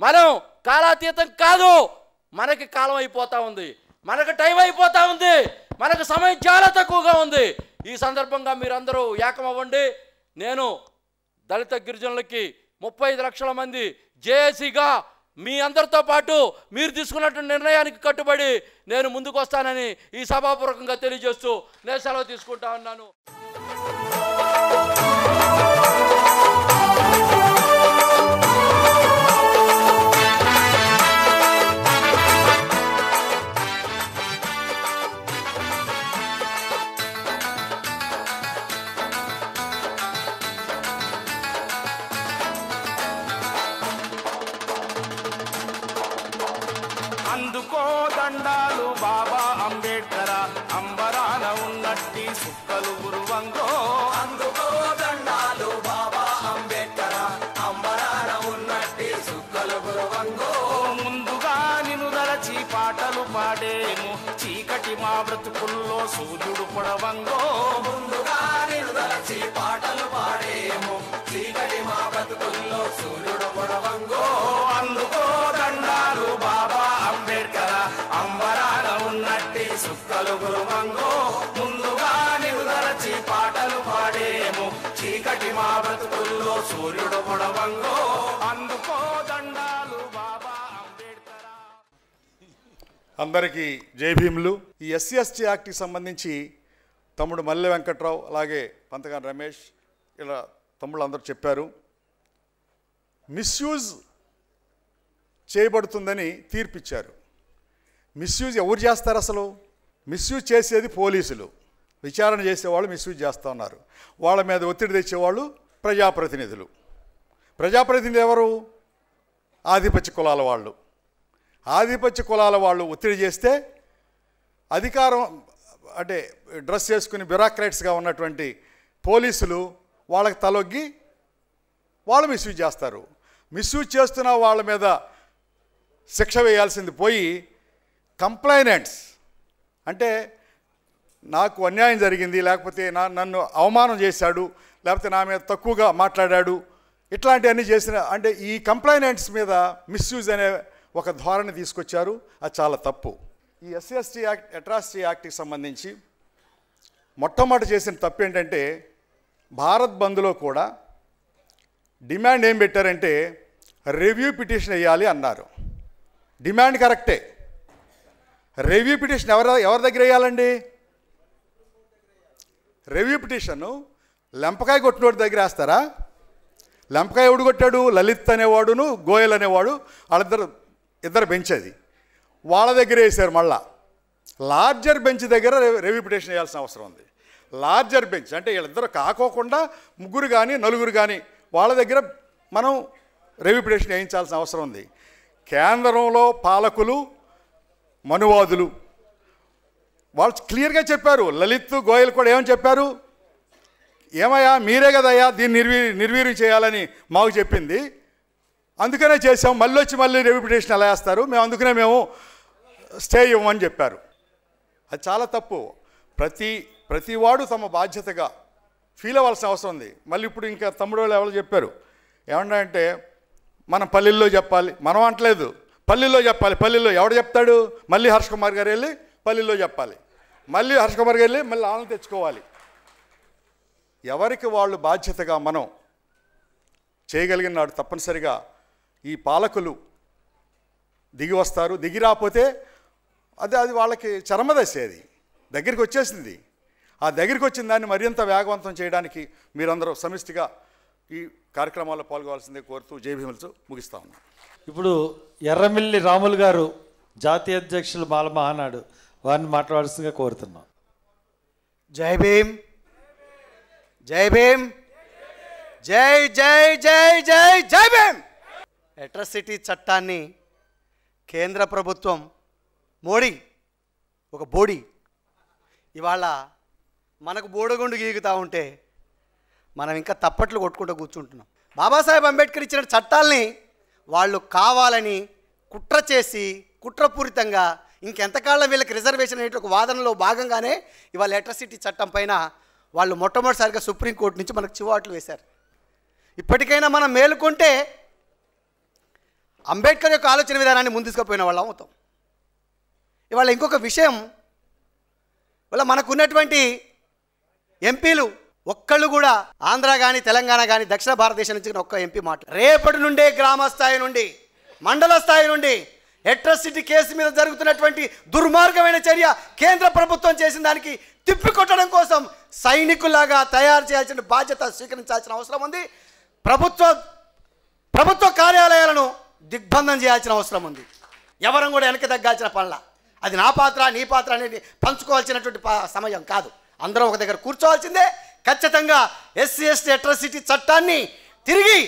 మనం కాలాతీతం కాదు మనకి కాలం అయిపోతా ఉంది. మనకు టైం అయిపోతూ ఉంది. మనకు సమయం చాలా తక్కువగా ఉంది. ఈ సందర్భంగా మీరందరూ ఏకమవ్వండి నేను దళిత గిరిజనులకి ముప్పై ఐదు లక్షల మంది జేఏసీగా మీ అందరితో పాటు మీరు తీసుకున్నటువంటి నిర్ణయానికి కట్టుబడి నేను ముందుకు వస్తానని ఈ సభాపూర్వకంగా తెలియజేస్తూ నేను సెలవు తీసుకుంటా ఉన్నాను. బ్రతుకుల్లో సూర్యుడు పొడవంగో. ముందుగా దలచి పాటలు పాడేము. చీకటి మా బ్రతుకుల్లో సూర్యుడు పొడవంగో. అందుకో దండాలు బాబా అంబేడ్కర అంబరాన ఉన్నట్టి సుక్కలు గురువంగో. ముందుగా నీవు దరచి పాటలు పాడేము. చీకటి మా బ్రతుకుల్లో సూర్యుడు పొడవంగో. అందరికీ జై భీములు. ఈ ఎస్సీ ఎస్టీ యాక్ట్కి సంబంధించి తమ్ముడు మల్లె వెంకట్రావు అలాగే పంతగాని రమేష్ ఇలా తమ్ముళ్ళు అందరూ చెప్పారు. మిస్యూజ్ చేయబడుతుందని తీర్పిచ్చారు. మిస్యూజ్ ఎవరు చేస్తారు అసలు? మిస్యూజ్ చేసేది పోలీసులు. విచారణ చేసేవాళ్ళు మిస్యూజ్ చేస్తూ ఉన్నారు. వాళ్ళ మీద ఒత్తిడి తెచ్చేవాళ్ళు ప్రజాప్రతినిధులు. ప్రజాప్రతినిధులు ఎవరు? ఆధిపత్య కులాల వాళ్ళు. ఆధిపత్య కులాల వాళ్ళు ఒత్తిడి చేస్తే అధికారం అంటే డ్రెస్ చేసుకుని బ్యూరాక్రాట్స్గా ఉన్నటువంటి పోలీసులు వాళ్ళకి తలొగ్గి వాళ్ళు మిస్యూజ్ చేస్తారు. మిస్యూజ్ చేస్తున్న వాళ్ళ మీద శిక్ష వేయాల్సింది పోయి కంప్లైనెంట్స్. అంటే నాకు అన్యాయం జరిగింది లేకపోతే నా నన్ను అవమానం చేశాడు లేకపోతే నా మీద తక్కువగా మాట్లాడాడు ఇట్లాంటివన్నీ చేసిన అంటే ఈ కంప్లైనెంట్స్ మీద మిస్యూజ్ అనే ఒక ధోరణి తీసుకొచ్చారు. అది చాలా తప్పు. ఈ ఎస్సీ ఎస్టీ యాక్ట్ అట్రాసిటీ యాక్ట్కి సంబంధించి మొట్టమొదటి చేసిన తప్పు ఏంటంటే భారత్ బంద్లో కూడా డిమాండ్ ఏం పెట్టారంటే రివ్యూ పిటిషన్ వేయాలి అన్నారు. డిమాండ్ కరెక్టే. రివ్యూ పిటిషన్ ఎవరి ఎవరి దగ్గర వేయాలండి? రివ్యూ పిటిషను లెంపకాయ కొట్టినోడి దగ్గర వేస్తారా? లెంపకాయ ఎవడు కొట్టాడు? లలిత్ అనేవాడును గోయల్ అనేవాడు వాళ్ళిద్దరు ఇద్దరు బెంచ్ అది. వాళ్ళ దగ్గర వేసారు మళ్ళా. లార్జర్ బెంచ్ దగ్గర రివ్యూ పిటిషన్ వేయాల్సిన అవసరం ఉంది. లార్జర్ బెంచ్ అంటే వీళ్ళిద్దరు కాకోకుండా ముగ్గురు కానీ నలుగురు కానీ వాళ్ళ దగ్గర మనం రివ్యూ చేయించాల్సిన వేయించాల్సిన అవసరం ఉంది. కేంద్రంలో పాలకులు మనువాదులు. వాళ్ళు క్లియర్గా చెప్పారు. లలిత్ గోయల్ కూడా ఏమని చెప్పారు? ఏమయ్యా మీరే కదయ్యా దీన్ని నిర్వీ నిర్వీర్యం చేయాలని మాకు చెప్పింది. అందుకనే చేసాం మళ్ళీ వచ్చి మళ్ళీ రెప్యుటేషన్ ఎలా వేస్తారు మేము అందుకనే మేము స్టే ఇవ్వమని చెప్పారు. అది చాలా తప్పు. ప్రతి ప్రతివాడు తమ బాధ్యతగా ఫీల్ అవ్వాల్సిన అవసరం ఉంది. మళ్ళీ ఇప్పుడు ఇంకా తమ్ముడు వాళ్ళు ఎవరు చెప్పారు. ఏమన్నా మనం పల్లెల్లో చెప్పాలి. మనం అంటలేదు. పల్లెల్లో చెప్పాలి. పల్లెల్లో ఎవడు చెప్తాడు? మళ్ళీ హర్ష కుమార్ గారు వెళ్ళి పల్లెల్లో చెప్పాలి. మళ్ళీ హర్ష కుమార్ గారు వెళ్ళి మళ్ళీ ఆనంద తెచ్చుకోవాలి. ఎవరికి వాళ్ళు బాధ్యతగా మనం చేయగలిగిన నాడు తప్పనిసరిగా ఈ పాలకులు దిగి వస్తారు. దిగి రాకపోతే అది అది వాళ్ళకి చరమదశ అది. దగ్గరికి వచ్చేసింది. ఆ దగ్గరికి వచ్చిన దాన్ని మరింత వేగవంతం చేయడానికి మీరందరూ సమిష్టిగా ఈ కార్యక్రమాల్లో పాల్గొవాల్సిందే కోరుతూ జై భీములతో ముగిస్తా ఉన్నాను ఇప్పుడు ఎర్రమిల్లి రాములు గారు జాతీయ అధ్యక్షులు మాల మహానాడు వారిని మాట్లాడాల్సిందిగా కోరుతున్నాం. జై భీమ్. జై భీమ్. జై జై జై జై జై భీమ్. అట్రాసిటీ చట్టాన్ని కేంద్ర ప్రభుత్వం మోడీ ఒక బోడీ ఇవాళ మనకు బోడగుండు గీగుతూ ఉంటే మనం ఇంకా తప్పట్లు కొట్టుకుంటూ కూర్చుంటున్నాం. బాబాసాహెబ్ అంబేద్కర్ ఇచ్చిన చట్టాల్ని వాళ్ళు కావాలని కుట్ర చేసి కుట్రపూరితంగా ఇంకెంతకాలం వీళ్ళకి రిజర్వేషన్ అనేటి ఒక వాదనలో భాగంగానే ఇవాళ ఎలక్ట్రిసిటీ చట్టం పైన వాళ్ళు మొట్టమొదటిసారిగా సుప్రీంకోర్టు నుంచి మనకు చివాట్లు వేశారు. ఇప్పటికైనా మనం మేలుకుంటే అంబేద్కర్ యొక్క ఆలోచన విధానాన్ని ముందుకుపోయిన వాళ్ళం అవుతాం. ఇవాళ ఇంకొక విషయం ఇవాళ మనకున్నటువంటి ఎంపీలు ఒక్కళ్ళు కూడా ఆంధ్ర కానీ తెలంగాణ కానీ దక్షిణ భారతదేశం నుంచి ఒక్క ఎంపీ మాట. రేపటి నుండే గ్రామ స్థాయి నుండి మండల స్థాయి నుండి ఎట్రసిటీ కేసు మీద జరుగుతున్నటువంటి దుర్మార్గమైన చర్య కేంద్ర ప్రభుత్వం చేసిన దానికి తిప్పికొట్టడం కోసం సైనికులాగా తయారు చేయాల్సిన బాధ్యత స్వీకరించాల్సిన అవసరం ఉంది. ప్రభుత్వ ప్రభుత్వ కార్యాలయాలను దిగ్బంధం చేయాల్సిన అవసరం ఉంది. ఎవరం కూడా వెనక తగ్గాల్సిన పనుల. అది నా పాత్ర నీ పాత్ర అనేది పంచుకోవాల్సినటువంటి సమయం కాదు. అందరం ఒక దగ్గర కూర్చోవాల్సిందే. ఖచ్చితంగా ఎస్సీ ఎస్టీ అట్రాసిటీ చట్టాన్ని తిరిగి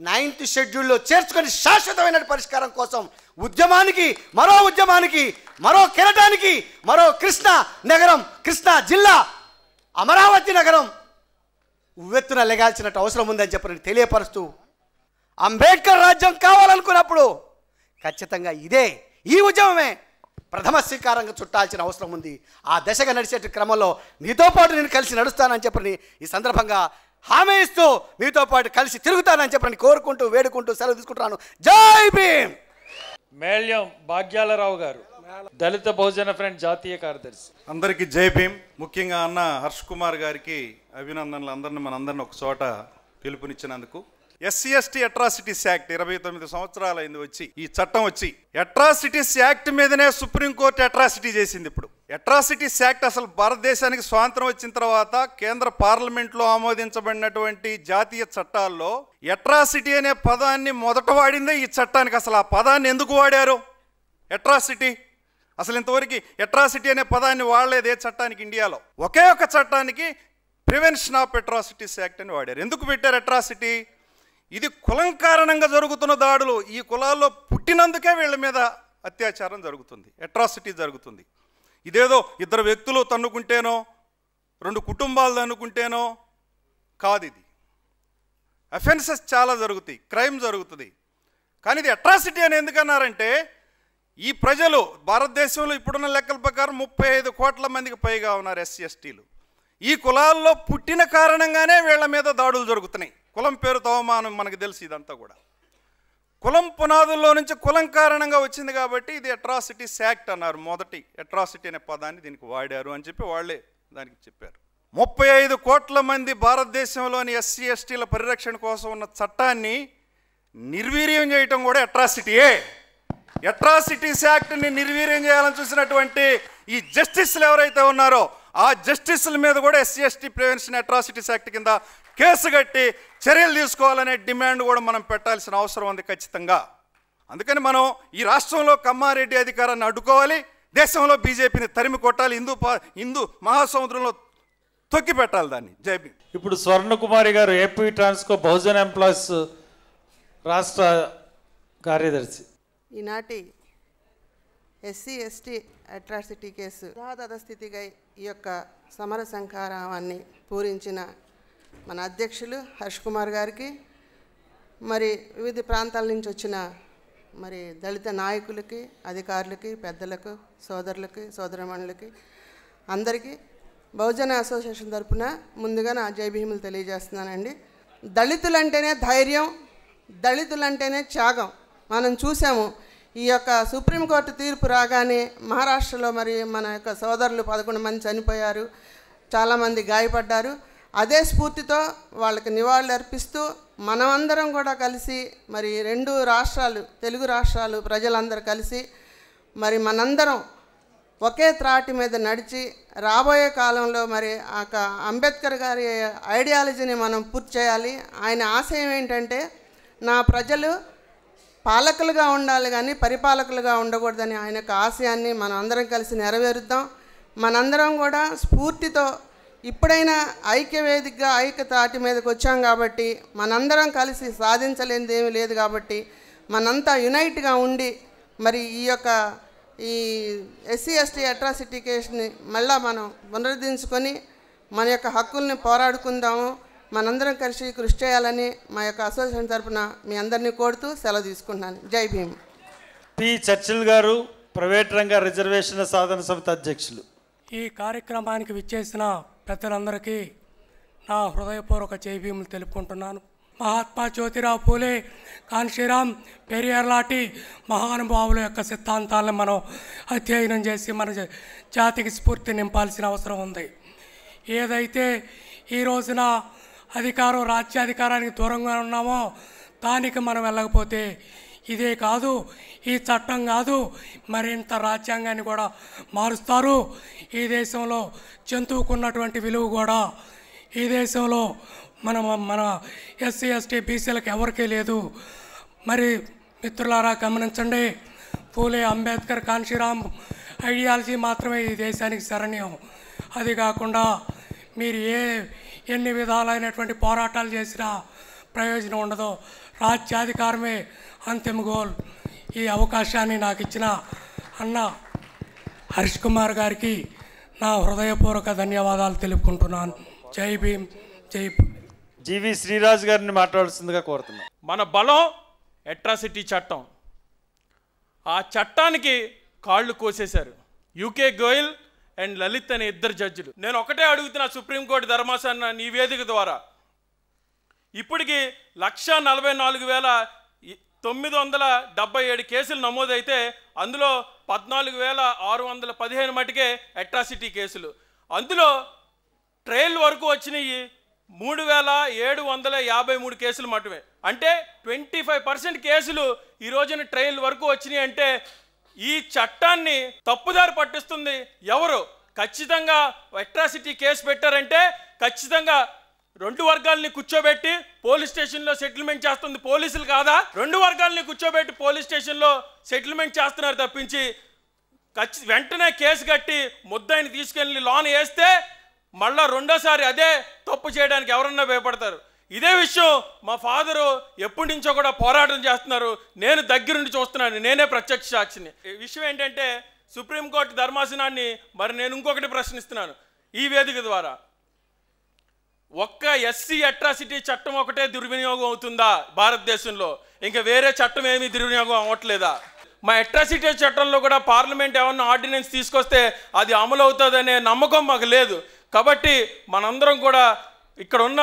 నైన్త్ షెడ్యూల్లో చేర్చుకొని శాశ్వతమైన పరిష్కారం కోసం ఉద్యమానికి మరో ఉద్యమానికి మరో కిరటానికి మరో కృష్ణ నగరం కృష్ణా జిల్లా అమరావతి నగరం ఉవ్వెత్తున లెగాల్సినట్టు అవసరం ఉందని చెప్పని తెలియపరుస్తూ అంబేద్కర్ రాజ్యం కావాలనుకున్నప్పుడు ఖచ్చితంగా ఇదే ఈ ఉద్యమమే ప్రథమ స్వీకారంగా చుట్టాల్సిన అవసరం ఉంది. ఆ దశగా నడిచే క్రమంలో మీతో పాటు నేను కలిసి నడుస్తానని చెప్పని ఈ సందర్భంగా హామీ ఇస్తూ మీతో పాటు కలిసి తిరుగుతానని చెప్పని కోరుకుంటూ వేడుకుంటూ సెలవు తీసుకుంటున్నాను. జై భీమ్! మేళ్యం భాగ్యాలరావు గారు దళిత బహుజన ఫ్రంట్ జాతీయ కార్యదర్శి. అందరికీ జై భీమ్. ముఖ్యంగా అన్న హర్ష్ కుమార్ గారికి అభినందనలు. అందరిని మనందరిని ఒక చోట పిలుపునిచ్చినందుకు ఎస్సీ ఎస్టీ అట్రాసిటీస్ యాక్ట్ ఇరవై తొమ్మిది సంవత్సరాలైంది వచ్చి ఈ చట్టం వచ్చి అట్రాసిటీస్ యాక్ట్ మీదనే సుప్రీంకోర్టు అట్రాసిటీ చేసింది ఇప్పుడు. అట్రాసిటీస్ యాక్ట్ అసలు భారతదేశానికి స్వాతంత్రం వచ్చిన తర్వాత కేంద్ర పార్లమెంట్లో ఆమోదించబడినటువంటి జాతీయ చట్టాల్లో అట్రాసిటీ అనే పదాన్ని మొదట వాడిందే ఈ చట్టానికి. అసలు ఆ పదాన్ని ఎందుకు వాడారు? అట్రాసిటీ అసలు ఇంతవరకు అట్రాసిటీ అనే పదాన్ని వాడలేదు ఏ చట్టానికి ఇండియాలో? ఒకే ఒక చట్టానికి ప్రివెన్షన్ ఆఫ్ అట్రాసిటీస్ యాక్ట్ అని వాడారు. ఎందుకు పెట్టారు అట్రాసిటీ ఇది కులం కారణంగా జరుగుతున్న దాడులు. ఈ కులాల్లో పుట్టినందుకే వీళ్ళ మీద అత్యాచారం జరుగుతుంది. అట్రాసిటీ జరుగుతుంది. ఇదేదో ఇద్దరు వ్యక్తులు తన్నుకుంటేనో రెండు కుటుంబాలు తన్నుకుంటేనో కాదు ఇది. అఫెన్సెస్ చాలా జరుగుతాయి. క్రైమ్ జరుగుతుంది. కానీ ఇది అట్రాసిటీ అని ఎందుకన్నారంటే ఈ ప్రజలు భారతదేశంలో ఇప్పుడున్న లెక్కల ప్రకారం ముప్పై ఐదు కోట్ల మందికి పైగా ఉన్నారు ఎస్సీ ఎస్టీలు. ఈ కులాల్లో పుట్టిన కారణంగానే వీళ్ళ మీద దాడులు జరుగుతున్నాయి. కులం పేరుతో అవమానం మనకు తెలుసు ఇదంతా కూడా. కులం పునాదుల్లో నుంచి కులం కారణంగా వచ్చింది కాబట్టి ఇది అట్రాసిటీస్ యాక్ట్ అన్నారు మొదటి. అట్రాసిటీ అనే పదాన్ని దీనికి వాడారు అని చెప్పి వాళ్ళే దానికి చెప్పారు. ముప్పై ఐదు కోట్ల మంది భారతదేశంలోని ఎస్సీ ఎస్టీల పరిరక్షణ కోసం ఉన్న చట్టాన్ని నిర్వీర్యం చేయటం కూడా అట్రాసిటీయే అట్రాసిటీస్ యాక్ట్ని నిర్వీర్యం చేయాలని చూసినటువంటి ఈ జస్టిస్లు ఎవరైతే ఉన్నారో ఆ జస్టిస్ల మీద కూడా SC ST prevention atrocities act కింద కేసు కట్టి చర్యలు తీసుకోవాలనే డిమాండ్ కూడా మనం పెట్టాల్సిన అవసరం ఉంది ఖచ్చితంగా. అందుకని మనం ఈ రాష్ట్రంలో కమ్మారెడ్డి అధికారాన్ని అడ్డుకోవాలి దేశంలో బీజేపీని తరిమి కొట్టాలి హిందూ పా- హిందూ మహాసముద్రంలో తొక్కి పెట్టాలి దాన్ని. జై భీమ్. ఇప్పుడు స్వర్ణకుమారి గారు ఏపీ ట్రాన్స్కో బహుజన్ ఎంప్లాయీస్ రాష్ట్ర కార్యదర్శి. ఈనాటి ఎస్సీ ఎస్టీ అట్రాసిటీ కేసు స్థితిగా ఈ యొక్క సమర సంకారాన్ని పూరించిన మన అధ్యక్షులు హర్ష్ కుమార్ గారికి మరి వివిధ ప్రాంతాల నుంచి వచ్చిన మరి దళిత నాయకులకి అధికారులకి పెద్దలకు సోదరులకి సోదరమణులకి అందరికీ బహుజన అసోసియేషన్ తరఫున ముందుగా నా జై భీములు తెలియజేస్తున్నానండి. దళితులంటేనే ధైర్యం దళితులంటేనే త్యాగం. మనం చూసాము ఈ యొక్క సుప్రీంకోర్టు తీర్పు రాగానే మహారాష్ట్రలో మరి మన యొక్క సోదరులు పదకొండు మంది చనిపోయారు చాలామంది గాయపడ్డారు. అదే స్ఫూర్తితో వాళ్ళకి నివాళులు అర్పిస్తూ మనమందరం కూడా కలిసి మరి రెండు రాష్ట్రాలు తెలుగు రాష్ట్రాలు ప్రజలందరూ కలిసి మరి మనందరం ఒకే త్రాటి మీద నడిచి రాబోయే కాలంలో మరి ఆ అంబేద్కర్ గారి ఐడియాలజీని మనం పూర్తి చేయాలి. ఆయన ఆశయం ఏంటంటే నా ప్రజలు పాలకులుగా ఉండాలి కానీ పరిపాలకులుగా ఉండకూడదని ఆయన యొక్క ఆశయాన్ని మనం అందరం కలిసి నెరవేరుద్దాం. మనందరం కూడా స్ఫూర్తితో ఇప్పుడైనా ఐక్యవేదికగా ఐక్య తాటి మీదకి వచ్చాం కాబట్టి మనందరం కలిసి సాధించలేనిది ఏమీ లేదు కాబట్టి మనంతా యునైట్గా ఉండి మరి ఈ యొక్క ఈ ఎస్సీ ఎస్టీ అట్రాసిటీ కేసుని మళ్ళా మనం పునరుద్ధరించుకొని మన యొక్క హక్కుల్ని పోరాడుకుందాము. మనందరం కలిసి కృషి చేయాలని మా యొక్క అసోసియేషన్ తరపున మీ అందరినీ కోరుతూ సెలవు తీసుకుంటున్నాను. జై భీమ్. పి. చర్చిల్ గారు ప్రైవేట్ రంగ రిజర్వేషన్ల సాధన సమితి అధ్యక్షులు. ఈ కార్యక్రమానికి విచ్చేసిన పెద్దలందరికీ నా హృదయపూర్వక జైభీములు తెలుపుకుంటున్నాను. మహాత్మా జ్యోతిరావు పూలే కాన్షీరామ్ పెరియార్ లాంటి మహానుభావుల యొక్క సిద్ధాంతాలను మనం అధ్యయనం చేసి మన జ- జాతికి స్ఫూర్తి నింపాల్సిన అవసరం ఉంది. ఏదైతే ఈ రోజున అధికారం రాజ్యాధికారానికి దూరంగా ఉన్నామో దానికి మనం వెళ్ళకపోతే ఇదే కాదు ఈ చట్టం కాదు. మరింత రాజ్యాంగాన్ని కూడా మారుస్తారు. ఈ దేశంలో జంతువుకున్నటువంటి విలువ కూడా ఈ దేశంలో మన మన ఎస్సీ ఎస్టీ బీసీలకు ఎవరికీ లేదు. మరి మిత్రులారా గమనించండి. పూలే అంబేద్కర్ కాన్షీరామ్ ఐడియాలజీ మాత్రమే ఈ దేశానికి శరణ్యం. అది కాకుండా మీరు ఏ ఎన్ని విధాలైనటువంటి పోరాటాలు చేసినా ప్రయోజనం ఉండదు. రాజ్యాధికారమే అంతిమ గోల్. ఈ అవకాశాన్ని నాకు ఇచ్చిన అన్న హరీష్ కుమార్ గారికి నా హృదయపూర్వక ధన్యవాదాలు తెలుపుకుంటున్నాను. జై భీమ్ జై జీవి శ్రీరాజు గారిని మాట్లాడాల్సిందిగా కోరుతున్నాను. మన బలం అట్రాసిటీ చట్టం. ఆ చట్టానికి కాళ్ళు కోసేశారు. U K Goyal and Lalit అనే ఇద్దరు జడ్జిలు. నేను ఒకటే అడుగుతున్నా సుప్రీంకోర్టు ధర్మాసన నీ వేదిక ద్వారా. ఇప్పటికి లక్ష నలభై నాలుగు వేల తొమ్మిది వందల డెబ్బై ఏడు కేసులు నమోదైతే అందులో పద్నాలుగు వేల ఆరు వందల పదిహేను మటుకే అట్రాసిటీ కేసులు. అందులో ట్రయల్ వరకు వచ్చినాయి మూడు వేల ఏడు వందల యాభై మూడు కేసులు మటుమే అంటే ట్వంటీ ఫైవ్ పర్సెంట్ కేసులు ఈ రోజున ట్రయల్ వరకు వచ్చినాయి అంటే ఈ చట్టాన్ని తప్పుదారి పట్టిస్తుంది ఎవరు? ఖచ్చితంగా అట్రాసిటీ కేసు పెట్టారంటే ఖచ్చితంగా రెండు వర్గాల్ని కూర్చోబెట్టి పోలీస్ స్టేషన్లో సెటిల్మెంట్ చేస్తుంది పోలీసులు కాదా? రెండు వర్గాల్ని కూర్చోబెట్టి పోలీస్ స్టేషన్లో సెటిల్మెంట్ చేస్తున్నారు తప్పించి ఖచ్చి వెంటనే కేసు కట్టి ముద్దాయిని తీసుకెళ్ళి లోన్ వేస్తే మళ్ళా రెండోసారి అదే తప్పు చేయడానికి ఎవరన్నా భయపడతారు. ఇదే విషయం మా ఫాదరు ఎప్పటి నుంచో కూడా పోరాటం చేస్తున్నారు. నేను దగ్గరుండి చూస్తున్నాను. నేనే ప్రత్యక్ష సాక్షిని. విషయం ఏంటంటే సుప్రీంకోర్టు ధర్మాసనాన్ని మరి నేను ఇంకొకటి ప్రశ్నిస్తున్నాను ఈ వేదిక ద్వారా. ఒక్క ఎస్సీ అట్రాసిటీ చట్టం ఒకటే దుర్వినియోగం అవుతుందా భారతదేశంలో? ఇంకా వేరే చట్టం ఏమీ దుర్వినియోగం అవ్వట్లేదా? మా అట్రాసిటీ చట్టంలో కూడా పార్లమెంట్ ఏమన్నా ఆర్డినెన్స్ తీసుకొస్తే అది అమలు అవుతుందనే నమ్మకం మాకు లేదు. కాబట్టి మనందరం కూడా ఇక్కడ ఉన్న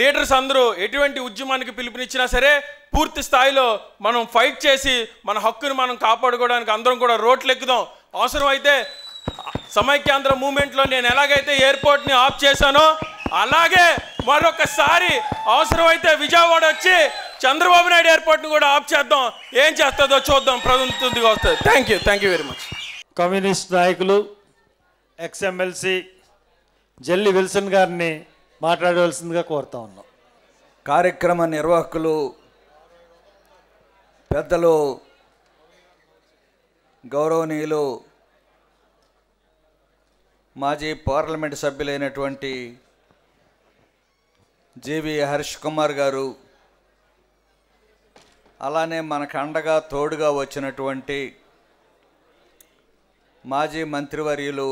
లీడర్స్ అందరూ ఎటువంటి ఉద్యమానికి పిలుపునిచ్చినా సరే పూర్తి స్థాయిలో మనం ఫైట్ చేసి మన హక్కును మనం కాపాడుకోవడానికి అందరం కూడా రోడ్లు ఎక్కుదాం అవసరమైతే సమైక్యాంధ్ర మూమెంట్లో నేను ఎలాగైతే ఎయిర్పోర్ట్ని ఆఫ్ చేశానో అలాగే మరొకసారి అవసరమైతే విజయవాడ వచ్చి చంద్రబాబు నాయుడు ఎయిర్పోర్ట్ని కూడా ఆఫ్ చేద్దాం. ఏం చేస్తుందో చూద్దాం. ప్రభుత్వంగా వస్తుంది thank you thank you very much communist నాయకులు ఎక్స్ఎమ్మెల్సీ జల్లి విల్సన్ గారిని మాట్లాడవలసిందిగా కోరుతా ఉన్నాం. కార్యక్రమ నిర్వాహకులు పెద్దలు గౌరవనీయులు మాజీ పార్లమెంట్ సభ్యులైనటువంటి జేవి హర్ష్ కుమార్ గారు. అలానే మనకు అండగా తోడుగా వచ్చినటువంటి మాజీ మంత్రివర్యులు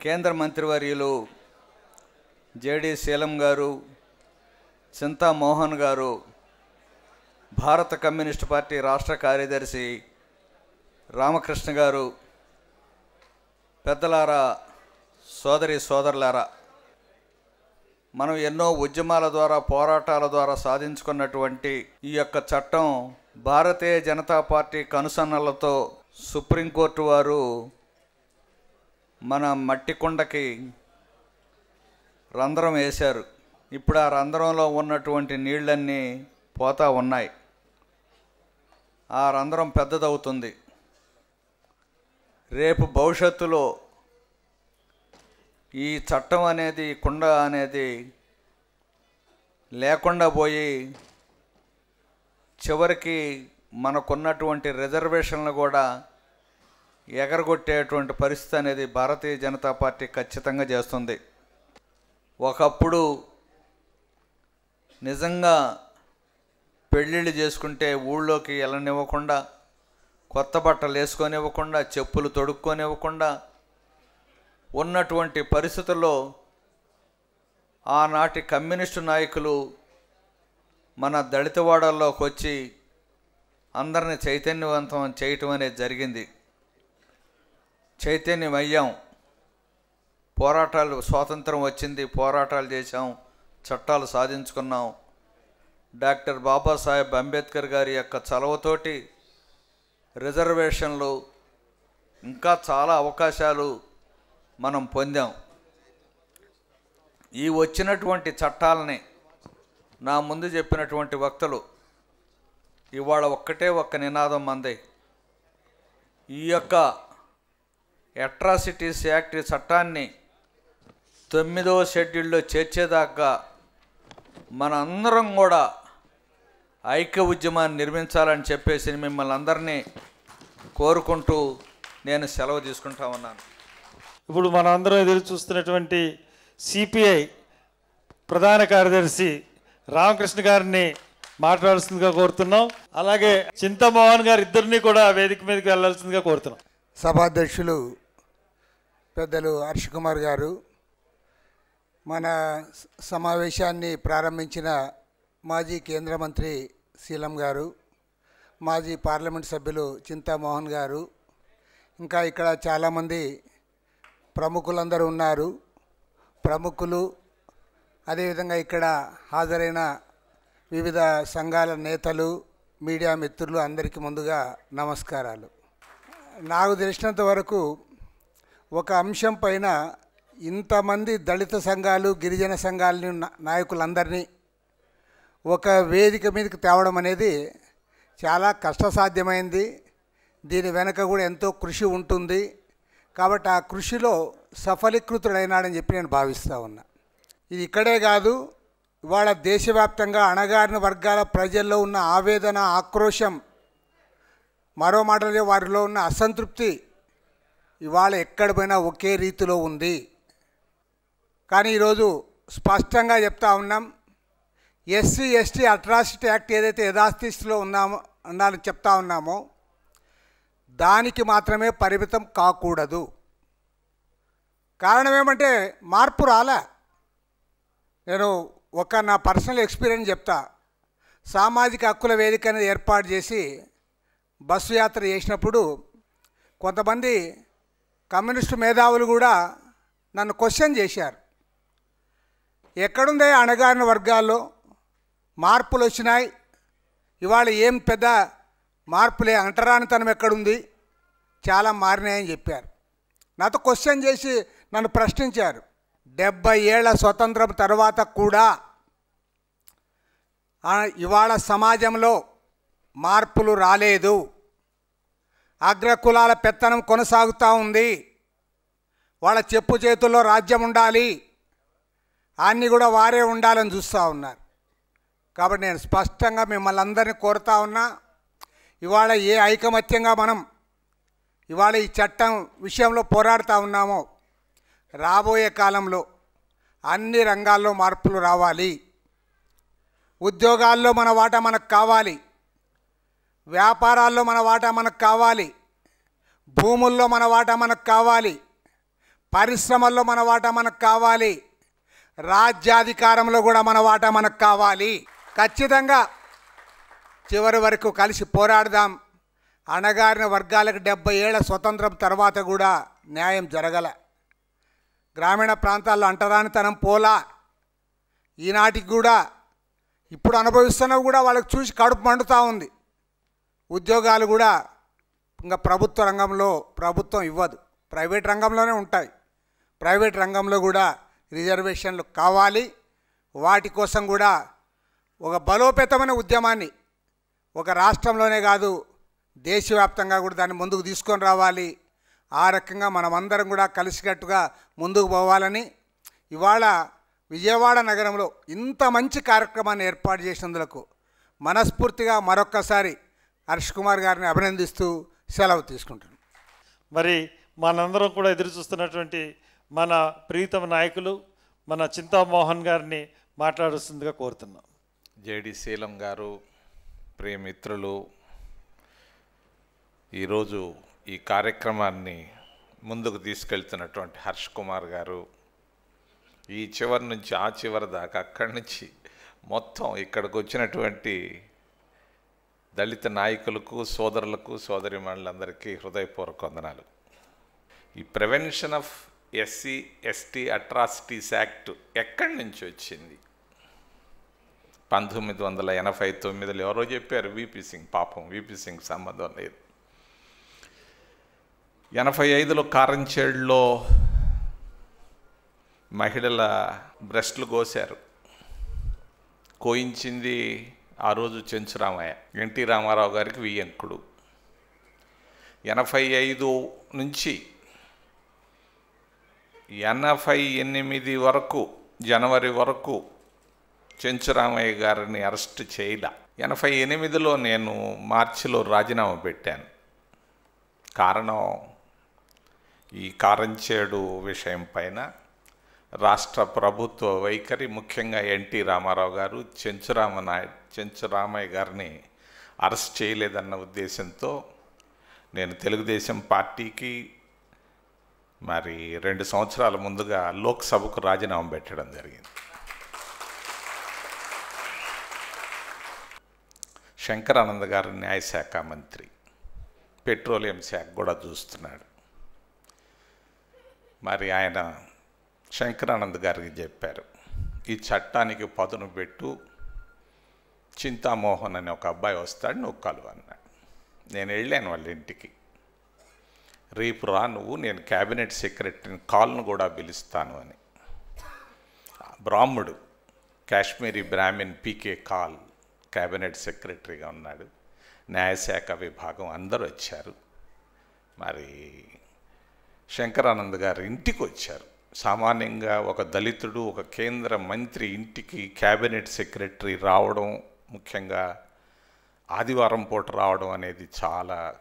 కేంద్ర మంత్రివర్యులు జేడి శీలం గారు చింతా మోహన్ గారు భారత కమ్యూనిస్ట్ పార్టీ రాష్ట్ర కార్యదర్శి రామకృష్ణ గారు పెద్దలారా సోదరి సోదరులారా మనం ఎన్నో ఉద్యమాల ద్వారా పోరాటాల ద్వారా సాధించుకున్నటువంటి ఈ యొక్క చట్టం భారతీయ జనతా పార్టీ కనుసన్నలతో సుప్రీంకోర్టు వారు మన మట్టి కుండకి రంధ్రం వేశారు. ఇప్పుడు ఆ రంధ్రంలో ఉన్నటువంటి నీళ్ళన్నీ పోతా ఉన్నాయి. ఆ రంధ్రం పెద్దదవుతుంది. రేపు భవిష్యత్తులో ఈ చట్టం అనేది కుండ అనేది లేకుండా పోయి చివరికి మనకున్నటువంటి రిజర్వేషన్లు కూడా ఎగరగొట్టేటువంటి పరిస్థితి అనేది భారతీయ జనతా పార్టీ ఖచ్చితంగా చేస్తుంది. ఒకప్పుడు నిజంగా పెళ్ళిళ్ళు చేసుకుంటే ఊళ్ళోకి వెళ్ళనివ్వకుండా కొత్త బట్టలు వేసుకొనివ్వకుండా చెప్పులు తొడుక్కొనివ్వకుండా ఉన్నటువంటి పరిస్థితుల్లో ఆనాటి కమ్యూనిస్టు నాయకులు మన దళితవాడల్లోకి వచ్చి అందరిని చైతన్యవంతం చేయటం అనేది జరిగింది. చైతన్యం అయ్యాం పోరాటాలు స్వాతంత్రం వచ్చింది పోరాటాలు చేశాం చట్టాలు సాధించుకున్నాం. డాక్టర్ బాబాసాహెబ్ అంబేద్కర్ గారి యొక్క చలవతోటి రిజర్వేషన్లు ఇంకా చాలా అవకాశాలు మనం పొందాం. ఈ వచ్చినటువంటి చట్టాలని నా ముందు చెప్పినటువంటి వక్తలు ఇవాళ ఒక్కటే ఒక్క నినాదం మంది. ఈ యొక్క అట్రాసిటీస్ యాక్ట్ చట్టాన్ని తొమ్మిదవ షెడ్యూల్లో చేర్చేదాకా మన అందరం కూడా ఐక్య ఉద్యమాన్ని నిర్మించాలని చెప్పేసి మిమ్మల్ని అందరినీ కోరుకుంటూ నేను సెలవు తీసుకుంటా ఉన్నాను. ఇప్పుడు మనందరం ఎదురు చూస్తున్నటువంటి సిపిఐ ప్రధాన కార్యదర్శి రామకృష్ణ గారిని మాట్లాడాల్సిందిగా కోరుతున్నాం. అలాగే చింతమోహన్ గారు ఇద్దరిని కూడా వేదిక మీదకి వెళ్ళాల్సిందిగా కోరుతున్నాం. సభాధ్యక్షులు పెద్దలు హర్ష్ కుమార్ గారు మన సమావేశాన్ని ప్రారంభించిన మాజీ కేంద్ర మంత్రి శీలం గారు మాజీ పార్లమెంట్ సభ్యులు చింతామోహన్ గారు ఇంకా ఇక్కడ చాలామంది ప్రముఖులందరూ ఉన్నారు. ప్రముఖులు అదేవిధంగా ఇక్కడ హాజరైన వివిధ సంఘాల నేతలు మీడియా మిత్రులు అందరికీ ముందుగా నమస్కారాలు. నాకు తెలిసినంత వరకు ఒక అంశం పైన ఇంతమంది దళిత సంఘాలు గిరిజన సంఘాలని నాయకులందరినీ ఒక వేదిక మీదకి తేవడం అనేది చాలా కష్టసాధ్యమైంది. దీని వెనక కూడా ఎంతో కృషి ఉంటుంది. కాబట్టి ఆ కృషిలో సఫలీకృతుడైనాడని చెప్పి నేను భావిస్తూ ఉన్నా. ఇది ఇక్కడే కాదు ఇవాళ దేశవ్యాప్తంగా అణగారిన వర్గాల ప్రజల్లో ఉన్న ఆవేదన ఆక్రోశం మరో మాటలో వారిలో ఉన్న అసంతృప్తి ఇవాళ ఎక్కడ పోయినా ఒకే రీతిలో ఉంది. కానీ ఈరోజు స్పష్టంగా చెప్తా ఉన్నాం ఎస్సీ ఎస్టీ అట్రాసిటీ యాక్ట్ ఏదైతే యథాస్థితిలో ఉన్నామో ఉండాలని చెప్తా ఉన్నామో దానికి మాత్రమే పరిమితం కాకూడదు. కారణం ఏమంటే మార్పు రాలే. నేను ఒక నా పర్సనల్ ఎక్స్పీరియన్స్ చెప్తా. సామాజిక హక్కుల వేదిక అనేది ఏర్పాటు చేసి బస్సు యాత్ర చేసినప్పుడు కొంతమంది కమ్యూనిస్టు మేధావులు కూడా నన్ను క్వశ్చన్ చేశారు. ఎక్కడుందే అణగారిన వర్గాల్లో మార్పులు వచ్చినాయి? ఇవాళ ఏం పెద్ద మార్పులే అంటరానితనం ఎక్కడుంది? చాలా మారినాయని చెప్పారు. నాతో క్వశ్చన్ చేసి నన్ను ప్రశ్నించారు. డెబ్బై ఏళ్ళ స్వతంత్రం తర్వాత కూడా ఇవాళ సమాజంలో మార్పులు రాలేదు. అగ్రకులాల పెత్తనం కొనసాగుతూ ఉంది. వాళ్ళ చెప్పు చేతుల్లో రాజ్యం ఉండాలి. అన్నీ కూడా వారే ఉండాలని చూస్తూ ఉన్నారు. కాబట్టి నేను స్పష్టంగా మిమ్మల్ని అందరినీ కోరుతా ఉన్నా ఇవాళ ఏ ఐకమత్యంగా మనం ఇవాళ ఈ చట్టం విషయంలో పోరాడుతూ ఉన్నామో రాబోయే కాలంలో అన్ని రంగాల్లో మార్పులు రావాలి. ఉద్యోగాల్లో మన వాటా మనకు కావాలి. వ్యాపారాల్లో మన వాటా మనకు కావాలి. భూముల్లో మన వాటా మనకు కావాలి. పరిశ్రమల్లో మన వాటా మనకు కావాలి. రాజ్యాధికారంలో కూడా మన వాటా మనకు కావాలి. ఖచ్చితంగా చివరి వరకు కలిసి పోరాడదాం. అణగారిన వర్గాలకు డెబ్బై ఏళ్ళ స్వతంత్రం తర్వాత కూడా న్యాయం జరగల. గ్రామీణ ప్రాంతాల్లో అంటరానితనం పోలా. ఈనాటికి కూడా ఇప్పుడు అనుభవిస్తున్నవి కూడా వాళ్ళకి చూసి కడుపు మండుతూ ఉంది. ఉద్యోగాలు కూడా ఇంకా ప్రభుత్వ రంగంలో ప్రభుత్వం ఇవ్వదు. ప్రైవేట్ రంగంలోనే ఉంటాయి. ప్రైవేట్ రంగంలో కూడా రిజర్వేషన్లు కావాలి. వాటి కోసం కూడా ఒక బలోపేతమైన ఉద్యమాన్ని ఒక రాష్ట్రంలోనే కాదు దేశవ్యాప్తంగా కూడా దాన్ని ముందుకు తీసుకొని రావాలి. ఆ రకంగా మనమందరం కూడా కలిసికట్టుగా ముందుకు పోవాలని ఇవాళ విజయవాడ నగరంలో ఇంత మంచి కార్యక్రమాన్ని ఏర్పాటు చేసినందులకు మనస్ఫూర్తిగా మరొక్కసారి హర్ష్ కుమార్ గారిని అభినందిస్తూ సెలవు తీసుకుంటాను మరి మనందరం కూడా ఎదురు చూస్తున్నటువంటి మన ప్రీతమ నాయకులు మన చింతామోహన్ గారిని మాట్లాడుస్తుందిగా కోరుతున్నాం. జేడి శీలం గారు ప్రియమిత్రులు ఈరోజు ఈ కార్యక్రమాన్ని ముందుకు తీసుకెళ్తున్నటువంటి హర్ష్ కుమార్ గారు ఈ చివరి నుంచి ఆ చివరి దాకా అక్కడి నుంచి మొత్తం ఇక్కడికి వచ్చినటువంటి దళిత నాయకులకు సోదరులకు సోదరిమణులందరికీ హృదయపూర్వక వందనాలు. ఈ prevention of SC ST atrocities act ఎక్కడి నుంచి వచ్చింది? పంతొమ్మిది వందల ఎనభై తొమ్మిదిలో ఎవరో చెప్పారు విపి సింగ్ పాపం విపి సింగ్ సంబంధం లేదు. ఎనభై ఐదులో కారంచేడులో మహిళల బ్రెస్ట్లు కోశారు. కోయించింది ఆ రోజు చెంచురామయ్య ఎన్టీ రామారావు గారికి వియ్యంకుడు ఎనభై ఐదు నుంచి ఎనభై ఎనిమిది వరకు జనవరి వరకు చెంచురామయ్య గారిని అరెస్ట్ చేయలే. ఎనభై ఎనిమిదిలో నేను మార్చిలో రాజీనామా పెట్టాను. కారణం ఈ కారంచేడు విషయం పైన రాష్ట్ర ప్రభుత్వ వైఖరి ముఖ్యంగా ఎన్టీ రామారావు గారు చెంచురామ నాయుడు చెంచురామయ్య గారిని అరెస్ట్ చేయలేదన్న ఉద్దేశంతో నేను తెలుగుదేశం పార్టీకి మరి రెండు సంవత్సరాల ముందుగా లోక్సభకు రాజీనామా పెట్టడం జరిగింది. శంకరానంద్ గారు న్యాయశాఖ మంత్రి. పెట్రోలియం శాఖ కూడా చూస్తున్నాడు. మరి ఆయన శంకరానంద్ గారికి చెప్పారు ఈ చట్టానికి పదును పెట్టు చింతామోహన్ అనే ఒక అబ్బాయి వస్తాడు నువ్వు కలువు అన్నాడు. నేను వెళ్ళాను వాళ్ళ ఇంటికి. రేపు రా నువ్వు నేను క్యాబినెట్ సెక్రటరీని కాల్ను కూడా పిలుస్తాను అని. బ్రాహ్ముడు కాశ్మీరీ బ్రాహ్మిన్ పీకే కాల్ క్యాబినెట్ సెక్రటరీగా ఉన్నాడు. న్యాయశాఖ విభాగం అందరూ వచ్చారు. మరి శంకరానంద్ గారు ఇంటికి వచ్చారు. సామాన్యంగా ఒక దళితుడు ఒక కేంద్ర మంత్రి ఇంటికి క్యాబినెట్ సెక్రటరీ రావడం ముఖ్యంగా ఆదివారం పూట రావడం అనేది చాలా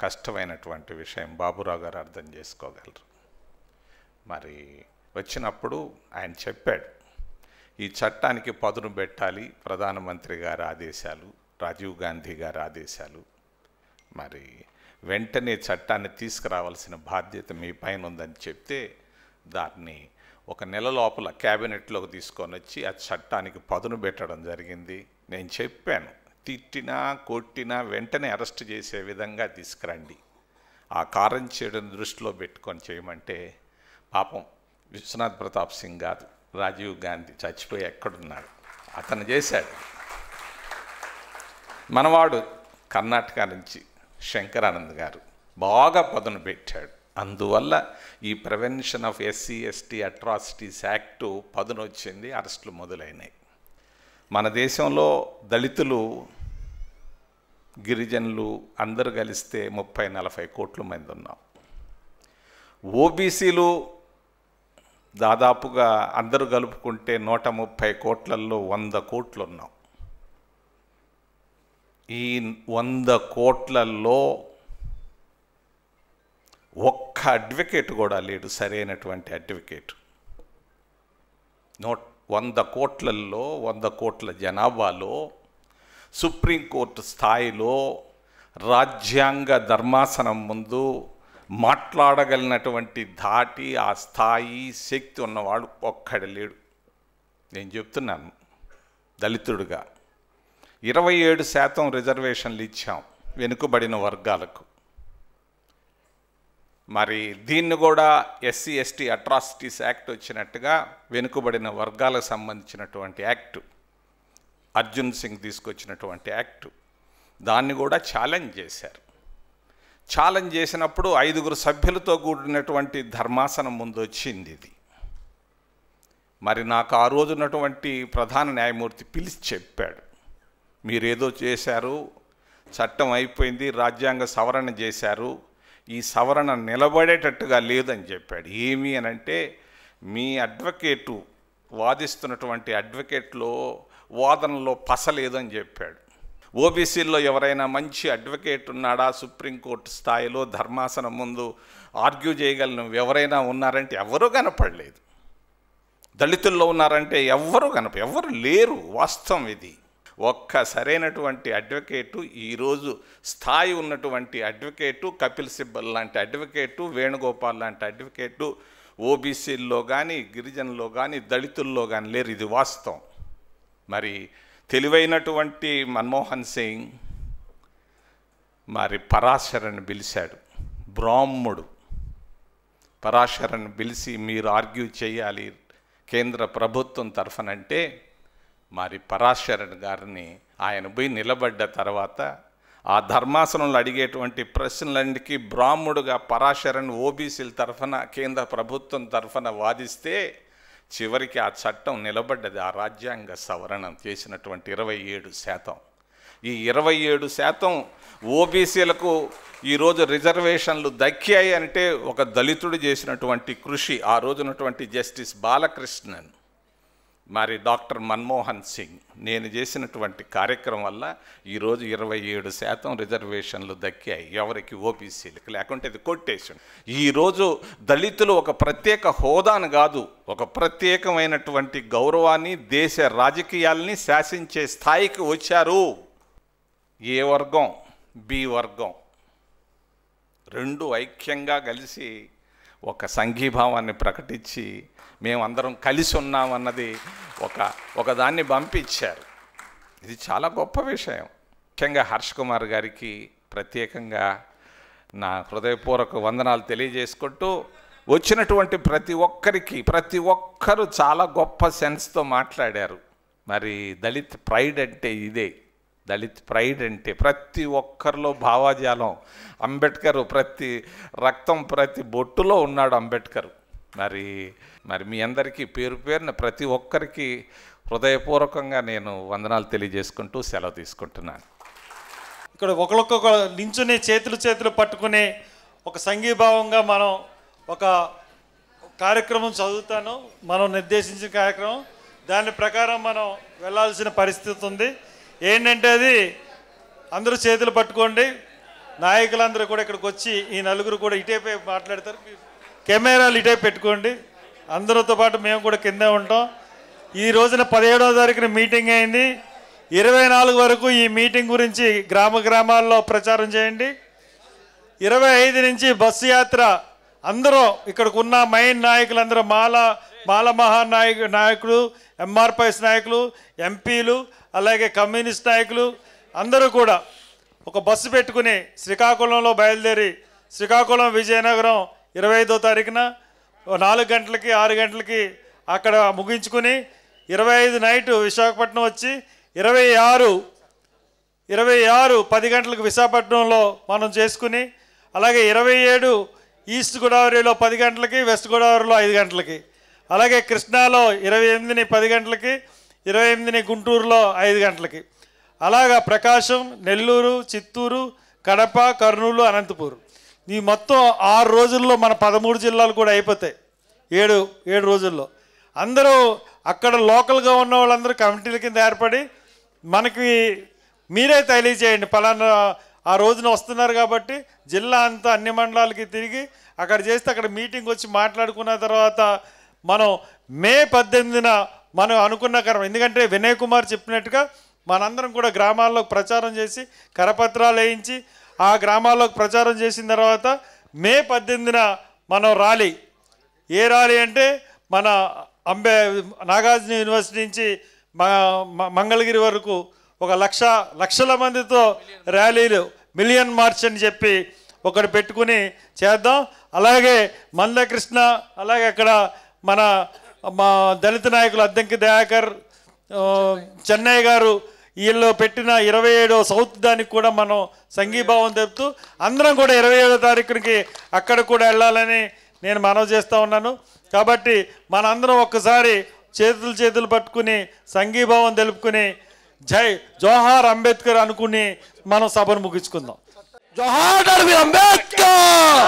కష్టమైనటువంటి విషయం. బాబురావు గారు అర్థం చేసుకోగలరు. మరి వచ్చినప్పుడు ఆయన చెప్పాడు ఈ చట్టానికి పదును పెట్టాలి ప్రధానమంత్రి గారి ఆదేశాలు రాజీవ్ గాంధీ గారి ఆదేశాలు. మరి వెంటనే చట్టాన్ని తీసుకురావాల్సిన బాధ్యత మీ పైన ఉందని చెప్తే దాన్ని ఒక నెల లోపల క్యాబినెట్లోకి తీసుకొని వచ్చి ఆ చట్టానికి పదును పెట్టడం జరిగింది. నేను చెప్పాను తిట్టినా కొట్టినా వెంటనే అరెస్ట్ చేసే విధంగా తీసుకురండి. ఆ కారం చేయడం దృష్టిలో పెట్టుకొని చేయమంటే పాపం విశ్వనాథ్ ప్రతాప్ సింగ్ కాదు. రాజీవ్ గాంధీ చచ్చిపోయి ఎక్కడున్నాడు? అతను చేశాడు. మనవాడు కర్ణాటక నుంచి శంకరానంద్ గారు బాగా పదును పెట్టాడు. అందువల్ల ఈ prevention of SC ST atrocities act పదును వచ్చింది అరెస్టులు మొదలైనాయి. మన దేశంలో దళితులు గిరిజనులు అందరూ కలిస్తే ముప్పై నలభై కోట్ల మంది ఉన్నాం. ఓబీసీలు దాదాపుగా అందరూ కలుపుకుంటే నూట ముప్పై కోట్లల్లో వంద కోట్లు ఉన్నాం ఈ వంద కోట్లల్లో ఒక్క అడ్వకేట్ కూడా లేడు సరైనటువంటి అడ్వకేట్. నోట్ వంద కోట్లల్లో వంద కోట్ల జనాభాలో సుప్రీంకోర్టు స్థాయిలో రాజ్యాంగ ధర్మాసనం ముందు మాట్లాడగలిగినటువంటి ధాటి ఆ స్థాయి శక్తి ఉన్నవాడు ఒక్కడు లేడు. నేను చెప్తున్నాను దళితుడుగా. ఇరవై ఏడు శాతం రిజర్వేషన్లు ఇచ్చాం వెనుకబడిన వర్గాలకు. మరి దీన్ని కూడా ఎస్సీ ఎస్టీ అట్రాసిటీస్ యాక్ట్ వచ్చినట్టుగా వెనుకబడిన వర్గాలకు సంబంధించినటువంటి యాక్ట్ అర్జున్ సింగ్ తీసుకొచ్చినటువంటి యాక్ట్ దాన్ని కూడా ఛాలెంజ్ చేశారు. ఛాలెంజ్ చేసినప్పుడు ఐదుగురు సభ్యులతో కూడినటువంటి ధర్మాసనం ముందు వచ్చింది ఇది. మరి నాకు ఆ రోజు ఉన్నటువంటి ప్రధాన న్యాయమూర్తి పిలిచి చెప్పాడు. మీరేదో చేశారు చట్టం అయిపోయింది రాజ్యాంగ సవరణ చేశారు ఈ సవరణ నిలబడేటట్టుగా లేదని చెప్పాడు. ఏమి అని అంటే మీ అడ్వకేటు వాదిస్తున్నటువంటి అడ్వకేట్లో వాదనలో పస లేదని చెప్పాడు. ఓబీసీల్లో ఎవరైనా మంచి అడ్వకేట్ ఉన్నాడా సుప్రీంకోర్టు స్థాయిలో ధర్మాసనం ముందు ఆర్గ్యూ చేయగలను? ఎవరైనా ఉన్నారంటే ఎవరూ కనపడలేదు. దళితుల్లో ఉన్నారంటే ఎవ్వరూ కనప ఎవ్వరు లేరు వాస్తవం ఇది. ఒక్క సరైనటువంటి అడ్వకేటు ఈరోజు స్థాయి ఉన్నటువంటి అడ్వకేటు కపిల్ సిబ్బల్ లాంటి అడ్వకేటు వేణుగోపాల్ లాంటి అడ్వకేటు ఓబీసీల్లో కానీ గిరిజనుల్లో కానీ దళితుల్లో కానీ లేరు. ఇది వాస్తవం. మరి తెలివైనటువంటి మన్మోహన్ సింగ్ మరి పరాశరని పిలిచాడు. బ్రాహ్ముడు పరాశరని పిలిచి మీరు ఆర్గ్యూ చేయాలి కేంద్ర ప్రభుత్వం తరఫునంటే మరి పరాశరణ్ గారిని ఆయన పోయి నిలబడ్డ తర్వాత ఆ ధర్మాసనంలో అడిగేటువంటి ప్రశ్నలన్నిటికీ బ్రాహ్ముడుగా పరాశరణ్ ఓబీసీల తరఫున కేంద్ర ప్రభుత్వం తరఫున వాదిస్తే చివరికి ఆ చట్టం నిలబడ్డది ఆ రాజ్యాంగ సవరణ చేసినటువంటి ఇరవై ఏడు శాతం. ఈ ఇరవై ఏడు శాతం ఓబీసీలకు ఈరోజు రిజర్వేషన్లు దక్కాయి అంటే ఒక దళితుడు చేసినటువంటి కృషి ఆ రోజునటువంటి జస్టిస్ బాలకృష్ణన్ మరి డాక్టర్ మన్మోహన్ సింగ్ నేను చేసినటువంటి కార్యక్రమం వల్ల ఈరోజు ఇరవై ఏడు శాతం రిజర్వేషన్లు దక్కాయి. ఎవరికి? ఓబీసీలకు. లేకుంటే ఇది కొట్టేసి ఈరోజు దళితులు ఒక ప్రత్యేక హోదాను కాదు ఒక ప్రత్యేకమైనటువంటి గౌరవాన్ని దేశ రాజకీయాల్ని శాసించే స్థాయికి వచ్చారు. ఏ వర్గం? బి వర్గం. రెండు ఐక్యంగా కలిసి ఒక సంఘీభావాన్ని ప్రకటించి మేమందరం కలిసి ఉన్నామన్నది ఒక ఒకదాన్ని పంపించారు. ఇది చాలా గొప్ప విషయం. ముఖ్యంగా హర్ష్ కుమార్ గారికి ప్రత్యేకంగా నా హృదయపూర్వక వందనాలు తెలియజేసుకుంటూ వచ్చినటువంటి ప్రతి ఒక్కరికి ప్రతి ఒక్కరూ చాలా గొప్ప సెన్స్తో మాట్లాడారు. మరి దళిత్ ప్రైడ్ అంటే ఇదే. దళిత్ ప్రైడ్ అంటే ప్రతి ఒక్కరిలో భావాజాలం. అంబేద్కర్ ప్రతి రక్తం ప్రతి బొట్టులో ఉన్నాడు అంబేద్కర్. మరి మరి మీ అందరికీ పేరు పేరున ప్రతి ఒక్కరికి హృదయపూర్వకంగా నేను వందనాలు తెలియజేసుకుంటూ సెలవు తీసుకుంటున్నాను. ఇక్కడ ఒకరికొక నించుని చేతులు చేతులు పట్టుకుని ఒక సంఘీభావంగా మనం ఒక కార్యక్రమం చదువుతాను. మనం నిర్దేశించిన కార్యక్రమం. దాని ప్రకారం మనం వెళ్ళాల్సిన పరిస్థితి ఉంది. ఏంటంటే అది అందరూ చేతులు పట్టుకోండి. నాయకులందరూ కూడా ఇక్కడికి వచ్చి ఈ నలుగురు కూడా ఇటేపై మాట్లాడతారు. కెమెరాలు ఇటే పెట్టుకోండి. అందరితో పాటు మేము కూడా కిందే ఉంటాం. ఈ రోజున పదిహేడవ తారీఖున మీటింగ్ అయింది. ఇరవై నాలుగు వరకు ఈ మీటింగ్ గురించి గ్రామ గ్రామాల్లో ప్రచారం చేయండి. ఇరవై ఐదు నుంచి బస్సు యాత్ర అందరూ ఇక్కడికి ఉన్న మెయిన్ నాయకులందరూ మాల మాల మహానాయకు నాయకులు ఎంఆర్పైఎస్ నాయకులు ఎంపీలు అలాగే కమ్యూనిస్ట్ నాయకులు అందరూ కూడా ఒక బస్సు పెట్టుకుని శ్రీకాకుళంలో బయలుదేరి శ్రీకాకుళం విజయనగరం ఇరవై ఐదో తారీఖున నాలుగు గంటలకి ఆరు గంటలకి అక్కడ ముగించుకుని ఇరవై ఐదు నైట్ విశాఖపట్నం వచ్చి ఇరవై ఆరు ఇరవై ఆరు పది గంటలకు విశాఖపట్నంలో మనం చేసుకుని అలాగే ఇరవై ఏడు ఈస్ట్ గోదావరిలో పది గంటలకి వెస్ట్ గోదావరిలో ఐదు గంటలకి అలాగే కృష్ణాలో ఇరవై ఎనిమిదిని పది గంటలకి ఇరవై ఎనిమిదిని గుంటూరులో ఐదు గంటలకి. అలాగా ప్రకాశం నెల్లూరు చిత్తూరు కడప కర్నూలు అనంతపూర్. ఈ మొత్తం ఆరు రోజుల్లో మన పదమూడు జిల్లాలు కూడా అయిపోతాయి. ఏడు ఏడు రోజుల్లో. అందరూ అక్కడ లోకల్గా ఉన్న వాళ్ళందరూ కమిటీల కింద ఏర్పడి మనకి మీరే తెలియజేయండి. పలానా ఆ రోజున వస్తున్నారు కాబట్టి జిల్లా అంతా అన్ని మండలాలకి తిరిగి అక్కడ చేస్తే అక్కడ మీటింగ్ వచ్చి మాట్లాడుకున్న తర్వాత మనం మే పద్దెనిమిదిన మనం అనుకున్న కరం ఎందుకంటే వినయ్ కుమార్ చెప్పినట్టుగా మనందరం కూడా గ్రామాల్లో ప్రచారం చేసి కరపత్రాలు వేయించి ఆ గ్రామాల్లోకి ప్రచారం చేసిన తర్వాత మే పద్దెనిమిదిన మనం ర్యాలీ. ఏ ర్యాలీ అంటే మన అంబే నాగార్జున యూనివర్సిటీ నుంచి మంగళగిరి వరకు ఒక లక్ష లక్షల మందితో ర్యాలీలు మిలియన్ మార్చ్ అని చెప్పి ఒకటి పెట్టుకుని చేద్దాం. అలాగే మందకృష్ణ అలాగే అక్కడ మన మా దళిత నాయకులు అద్దంకి దయాకర్ చెన్నై గారు వీళ్ళు పెట్టిన ఇరవై ఏడో సౌత్ దానికి కూడా మనం సంఘీభావం తెలుపుతూ అందరం కూడా ఇరవై ఏడో తారీఖునికి అక్కడ కూడా వెళ్ళాలని నేను మనవి చేస్తూ ఉన్నాను. కాబట్టి మనందరం ఒక్కసారి చేతులు చేతులు పట్టుకుని సంఘీభావం తెలుపుకుని జై జోహార్ అంబేద్కర్ అనుకుని మనం సభను ముగించుకుందాం. జోహార్ అంబేద్కర్!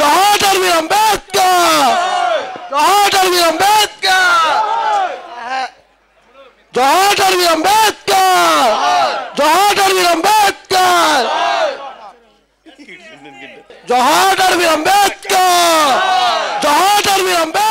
జోహార్ అంబేద్కర్! జోహార్ جہاں کروی امبیڈکر جہاں کروی امبیڈکر جہاں کروی امبیڈکر جہاں کروی امبید